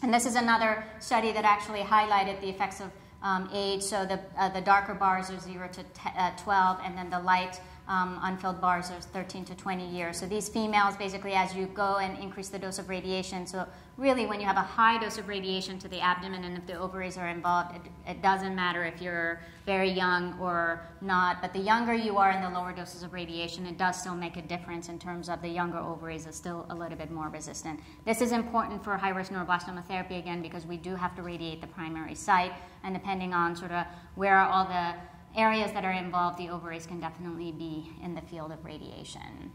and this is another study that actually highlighted the effects of um, age. So the, uh, the darker bars are 0 to uh, 12, and then the light um, unfilled bars are 13 to 20 years. So these females, basically, as you go and increase the dose of radiation, so really when you have a high dose of radiation to the abdomen and if the ovaries are involved, it, it doesn't matter if you're very young or not. But the younger you are in the lower doses of radiation, it does still make a difference in terms of the younger ovaries are still a little bit more resistant. This is important for high-risk neuroblastoma therapy again because we do have to radiate the primary site, and depending on sort of where all the areas that are involved, the ovaries can definitely be in the field of radiation.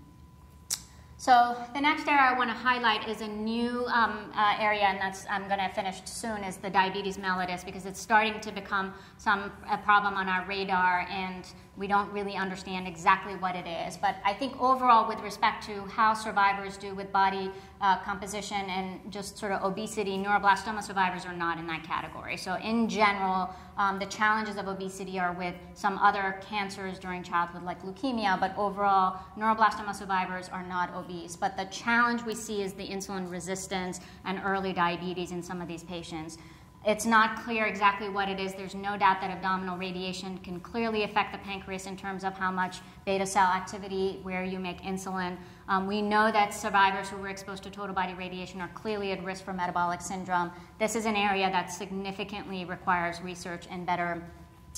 So the next area I want to highlight is a new um, uh, area, and that's I'm going to finish soon, is the diabetes mellitus because it's starting to become some a problem on our radar, and we don't really understand exactly what it is. But I think overall, with respect to how survivors do with body uh, composition and just sort of obesity, neuroblastoma survivors are not in that category. So, in general, um, the challenges of obesity are with some other cancers during childhood, like leukemia, but overall, neuroblastoma survivors are not obese. But the challenge we see is the insulin resistance and early diabetes in some of these patients. It's not clear exactly what it is. There's no doubt that abdominal radiation can clearly affect the pancreas in terms of how much beta cell activity, where you make insulin. Um, we know that survivors who were exposed to total body radiation are clearly at risk for metabolic syndrome. This is an area that significantly requires research and better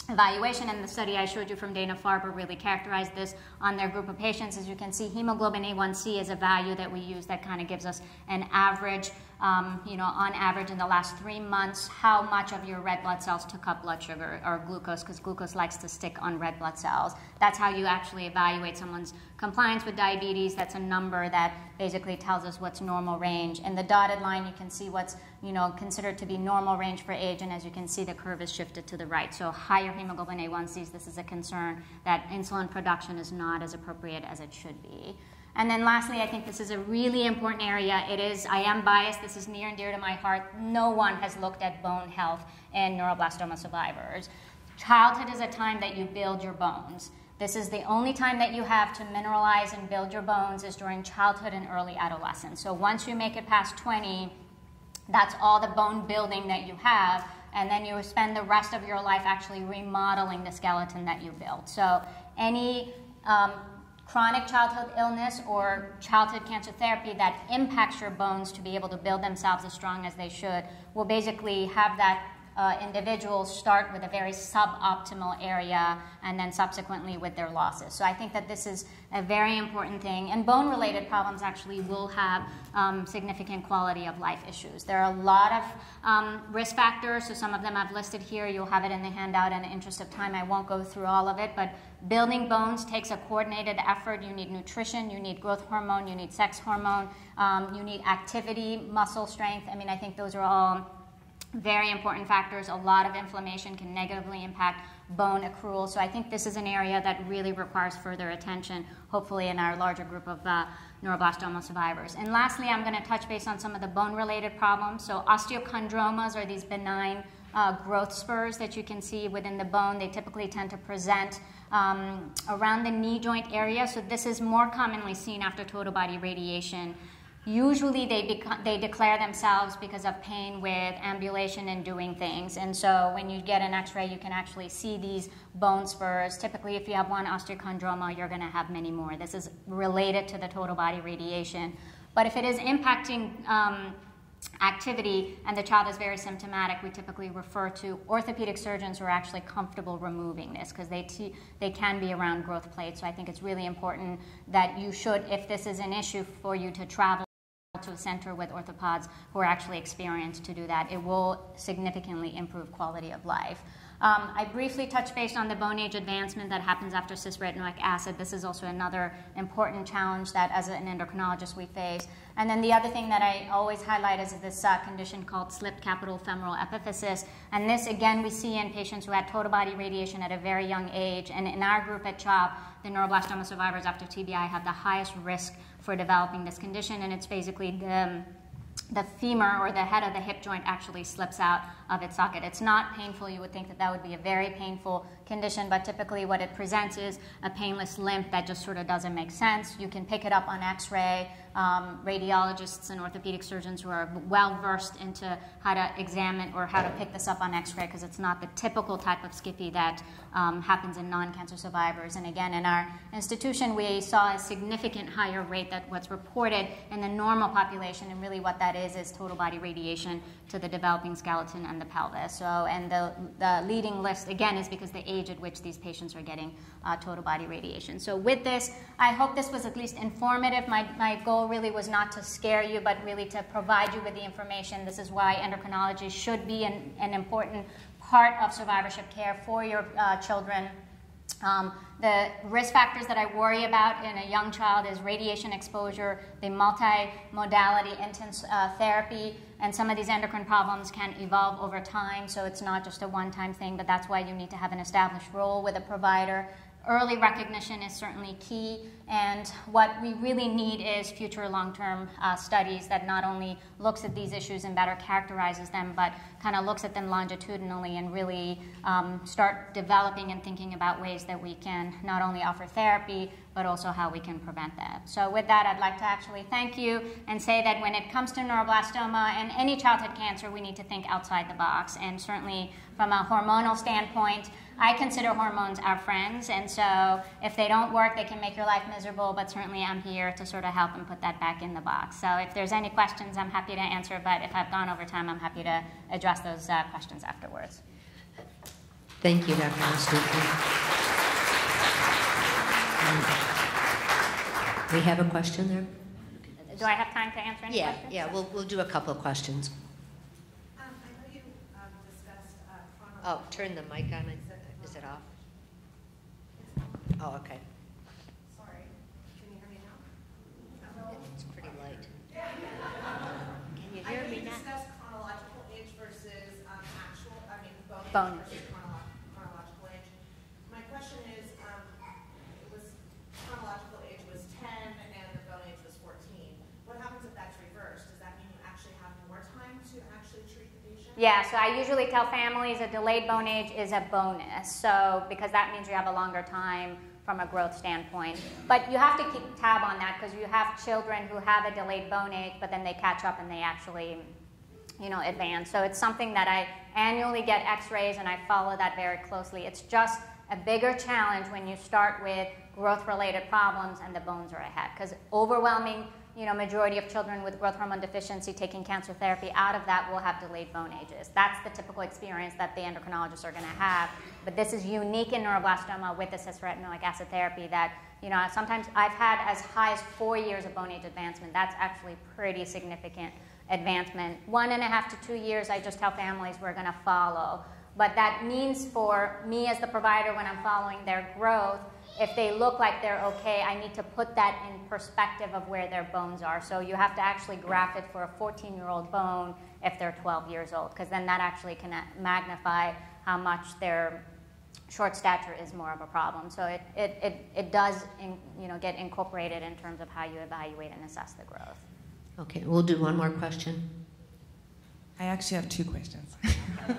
evaluation and the study I showed you from Dana-Farber really characterized this on their group of patients. As you can see, hemoglobin A1C is a value that we use that kind of gives us an average um, you know, on average in the last three months, how much of your red blood cells took up blood sugar or glucose, because glucose likes to stick on red blood cells. That's how you actually evaluate someone's compliance with diabetes. That's a number that basically tells us what's normal range. In the dotted line, you can see what's, you know, considered to be normal range for age, and as you can see, the curve is shifted to the right. So higher hemoglobin A1Cs, this is a concern that insulin production is not as appropriate as it should be. And then lastly, I think this is a really important area. It is, I am biased, this is near and dear to my heart. No one has looked at bone health in neuroblastoma survivors. Childhood is a time that you build your bones. This is the only time that you have to mineralize and build your bones is during childhood and early adolescence. So once you make it past 20, that's all the bone building that you have, and then you spend the rest of your life actually remodeling the skeleton that you built. So any um, chronic childhood illness or childhood cancer therapy that impacts your bones to be able to build themselves as strong as they should will basically have that uh, individuals start with a very suboptimal area and then subsequently with their losses. So I think that this is a very important thing. And bone related problems actually will have um, significant quality of life issues. There are a lot of um, risk factors, so some of them I've listed here. You'll have it in the handout. In the interest of time, I won't go through all of it, but building bones takes a coordinated effort. You need nutrition, you need growth hormone, you need sex hormone, um, you need activity, muscle strength. I mean, I think those are all very important factors. A lot of inflammation can negatively impact bone accrual. So I think this is an area that really requires further attention, hopefully in our larger group of uh, neuroblastoma survivors. And lastly, I'm going to touch base on some of the bone-related problems. So osteochondromas are these benign uh, growth spurs that you can see within the bone. They typically tend to present um, around the knee joint area. So this is more commonly seen after total body radiation. Usually they, they declare themselves because of pain with ambulation and doing things. And so when you get an x ray, you can actually see these bone spurs. Typically, if you have one osteochondroma, you're going to have many more. This is related to the total body radiation. But if it is impacting um, activity and the child is very symptomatic, we typically refer to orthopedic surgeons who are actually comfortable removing this because they, they can be around growth plates. So I think it's really important that you should, if this is an issue for you to travel center with orthopods who are actually experienced to do that. It will significantly improve quality of life. Um, I briefly touched base on the bone age advancement that happens after cisretinoic acid. This is also another important challenge that, as an endocrinologist, we face. And then the other thing that I always highlight is this uh, condition called slipped capital femoral epiphysis. And this, again, we see in patients who had total body radiation at a very young age. And in our group at CHOP, the neuroblastoma survivors after TBI have the highest risk for developing this condition, and it's basically the, um, the femur or the head of the hip joint actually slips out of its socket. It's not painful. You would think that that would be a very painful condition, but typically what it presents is a painless limp that just sort of doesn't make sense. You can pick it up on x ray um, radiologists and orthopedic surgeons who are well versed into how to examine or how to pick this up on x-ray because it's not the typical type of SCFE that um, happens in non-cancer survivors. And again, in our institution, we saw a significant higher rate than what's reported in the normal population. And really what that is is total body radiation to the developing skeleton and the pelvis. So, and the, the leading list, again, is because the age at which these patients are getting uh, total body radiation. So with this, I hope this was at least informative. My, my goal really was not to scare you, but really to provide you with the information. This is why endocrinology should be an, an important part of survivorship care for your uh, children. Um, the risk factors that I worry about in a young child is radiation exposure, the multimodality intense uh, therapy, and some of these endocrine problems can evolve over time, so it's not just a one time thing, but that's why you need to have an established role with a provider early recognition is certainly key, and what we really need is future long-term uh, studies that not only looks at these issues and better characterizes them, but kind of looks at them longitudinally and really um, start developing and thinking about ways that we can not only offer therapy, but also how we can prevent that. So with that, I'd like to actually thank you and say that when it comes to neuroblastoma and any childhood cancer, we need to think outside the box, and certainly from a hormonal standpoint, I consider hormones our friends, and so if they don't work, they can make your life miserable, but certainly I'm here to sort of help and put that back in the box. So if there's any questions, I'm happy to answer, but if I've gone over time, I'm happy to address those uh, questions afterwards. Thank you, Dr. Mostouffi. We have a question there? do I have time to answer any Yeah, questions? yeah, we'll, we'll do a couple of questions. Um, I know you um, discussed uh, Oh, chronological. turn the mic on, is it off? Oh, okay. Sorry, can you hear me now? It's pretty light. Can you hear know me you now? discussed chronological age versus um, actual, I mean, bone Bone. versus chronolo- chronological age. My question is, um, it was, chronological age was 10 and the bone age was 14. What happens if that's reversed? Does that mean you actually have more time to actually treat the patient? Yeah, so I usually tell families a delayed bone age is a bonus. So, because that means you have a longer time from a growth standpoint. But you have to keep tab on that because you have children who have a delayed bone age, but then they catch up and they actually, you know, advance. So it's something that I annually get x-rays and I follow that very closely. It's just a bigger challenge when you start with growth-related problems and the bones are ahead because overwhelming you know, majority of children with growth hormone deficiency taking cancer therapy out of that will have delayed bone ages. That's the typical experience that the endocrinologists are going to have. But this is unique in neuroblastoma with the cisretinoic acid therapy that, you know, sometimes I've had as high as four years of bone age advancement. That's actually pretty significant advancement. One and a half to two years, I just tell families we're going to follow. But that means for me as the provider, when I'm following their growth, if they look like they're okay, I need to put that in perspective of where their bones are. So you have to actually graph it for a 14 year old bone if they're 12 years old, because then that actually can uh, magnify how much their short stature is more of a problem. So it, it, it, it does in, you know, get incorporated in terms of how you evaluate and assess the growth. Okay, we'll do one more question. I actually have two questions. All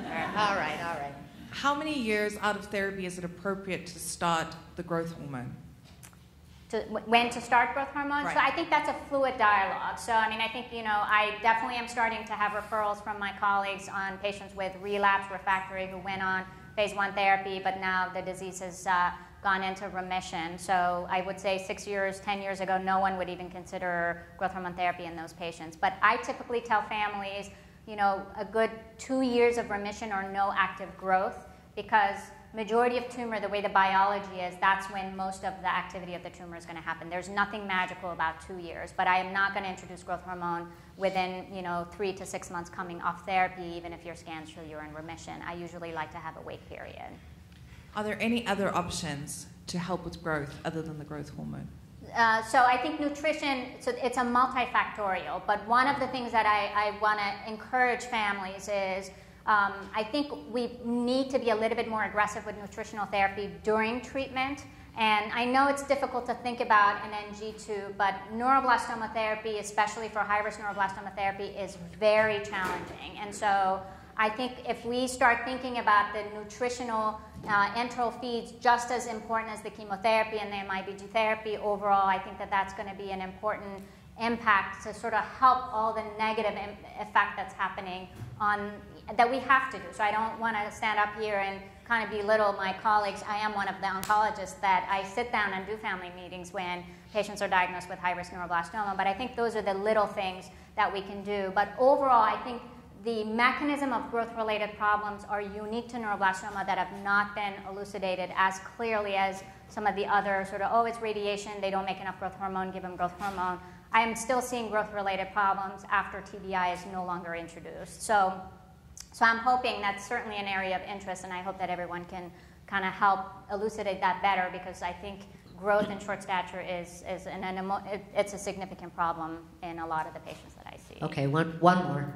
right, all right. How many years out of therapy is it appropriate to start the growth hormone? to when to start growth hormone. Right. So I think that's a fluid dialogue. So I mean, I think you know, I definitely am starting to have referrals from my colleagues on patients with relapse refractory who went on phase one therapy, but now the disease has uh, gone into remission. So I would say six years, ten years ago, no one would even consider growth hormone therapy in those patients. But I typically tell families, you know, a good two years of remission or no active growth because majority of tumor, the way the biology is, that's when most of the activity of the tumor is going to happen. There's nothing magical about two years, but I am not going to introduce growth hormone within, you know, three to six months coming off therapy, even if your scans show you're in remission. I usually like to have a wait period. Are there any other options to help with growth other than the growth hormone? Uh, so I think nutrition, so it's a multifactorial, but one of the things that I, I want to encourage families is um, I think we need to be a little bit more aggressive with nutritional therapy during treatment. And I know it's difficult to think about an NG tube, but neuroblastoma therapy, especially for high risk neuroblastoma therapy, is very challenging. And so I think if we start thinking about the nutritional uh, enteral feeds just as important as the chemotherapy and the MIBG therapy overall, I think that that's going to be an important impact to sort of help all the negative effect that's happening on that we have to do. So I don't want to stand up here and kind of belittle my colleagues. I am one of the oncologists that I sit down and do family meetings when patients are diagnosed with high risk neuroblastoma. But I think those are the little things that we can do. But overall, I think the mechanism of growth related problems are unique to neuroblastoma that have not been elucidated as clearly as some of the other sort of, oh, it's radiation, they don't make enough growth hormone, give them growth hormone. I am still seeing growth related problems after TBI is no longer introduced. So, so I'm hoping that's certainly an area of interest, and I hope that everyone can kind of help elucidate that better because I think growth in short stature is, is an, an it's a significant problem in a lot of the patients that I see. Okay, one, one more.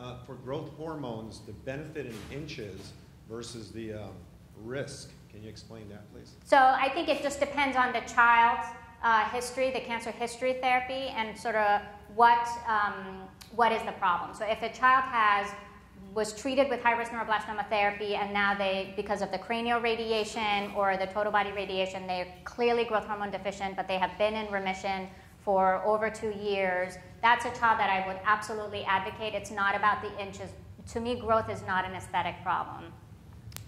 Uh, For growth hormones, the benefit in inches versus the um, risk, can you explain that, please? So I think it just depends on the child's uh, history, the cancer history therapy, and sort of what um, what is the problem. So if a child has was treated with high-risk neuroblastoma therapy, and now they, because of the cranial radiation or the total body radiation, they're clearly growth hormone deficient, but they have been in remission for over two years. That's a child that I would absolutely advocate. It's not about the inches. To me, growth is not an aesthetic problem.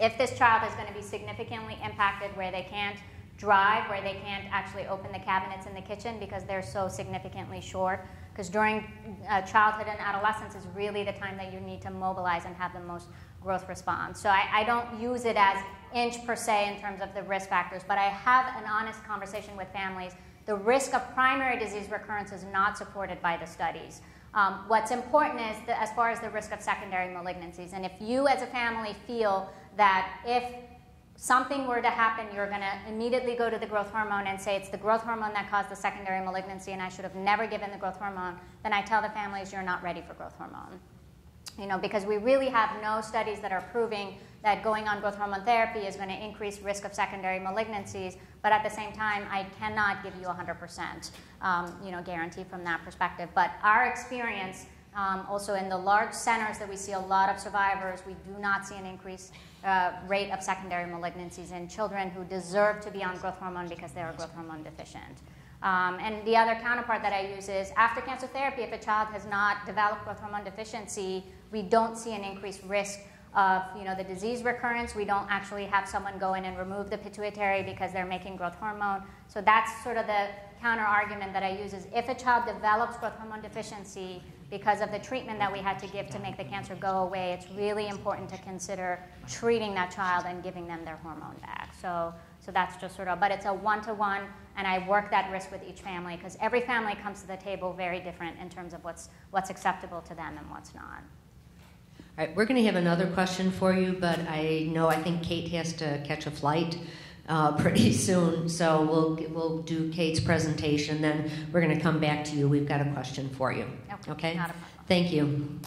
If this child is going to be significantly impacted where they can't drive, where they can't actually open the cabinets in the kitchen because they're so significantly short, because during uh, childhood and adolescence is really the time that you need to mobilize and have the most growth response. So I, I, don't use it as inch per se in terms of the risk factors, but I have an honest conversation with families the risk of primary disease recurrence is not supported by the studies. Um, what's important is as far as the risk of secondary malignancies, and if you as a family feel that if something were to happen, you're going to immediately go to the growth hormone and say it's the growth hormone that caused the secondary malignancy and I should have never given the growth hormone, then I tell the families you're not ready for growth hormone. You know, because we really have no studies that are proving that going on growth hormone therapy is going to increase risk of secondary malignancies, but at the same time, I cannot give you 100% um, you know, guarantee from that perspective. But our experience, um, also in the large centers that we see a lot of survivors, we do not see an increased uh, rate of secondary malignancies in children who deserve to be on growth hormone because they are growth hormone deficient. Um, and the other counterpart that I use is after cancer therapy, if a child has not developed growth hormone deficiency, we don't see an increased risk of you know, the disease recurrence. We don't actually have someone go in and remove the pituitary because they're making growth hormone. So that's sort of the counter argument that I use is if a child develops growth hormone deficiency because of the treatment that we had to give to make the cancer go away, it's really important to consider treating that child and giving them their hormone back. So, so that's just sort of, but it's a one-to-one, and I work that risk with each family because every family comes to the table very different in terms of what's, what's acceptable to them and what's not. All right, we're going to have another question for you, but I know I think Kate has to catch a flight uh, pretty soon, so we'll we'll do Kate's presentation. Then we're going to come back to you. We've got a question for you. Okay, Okay. not a problem. Thank you.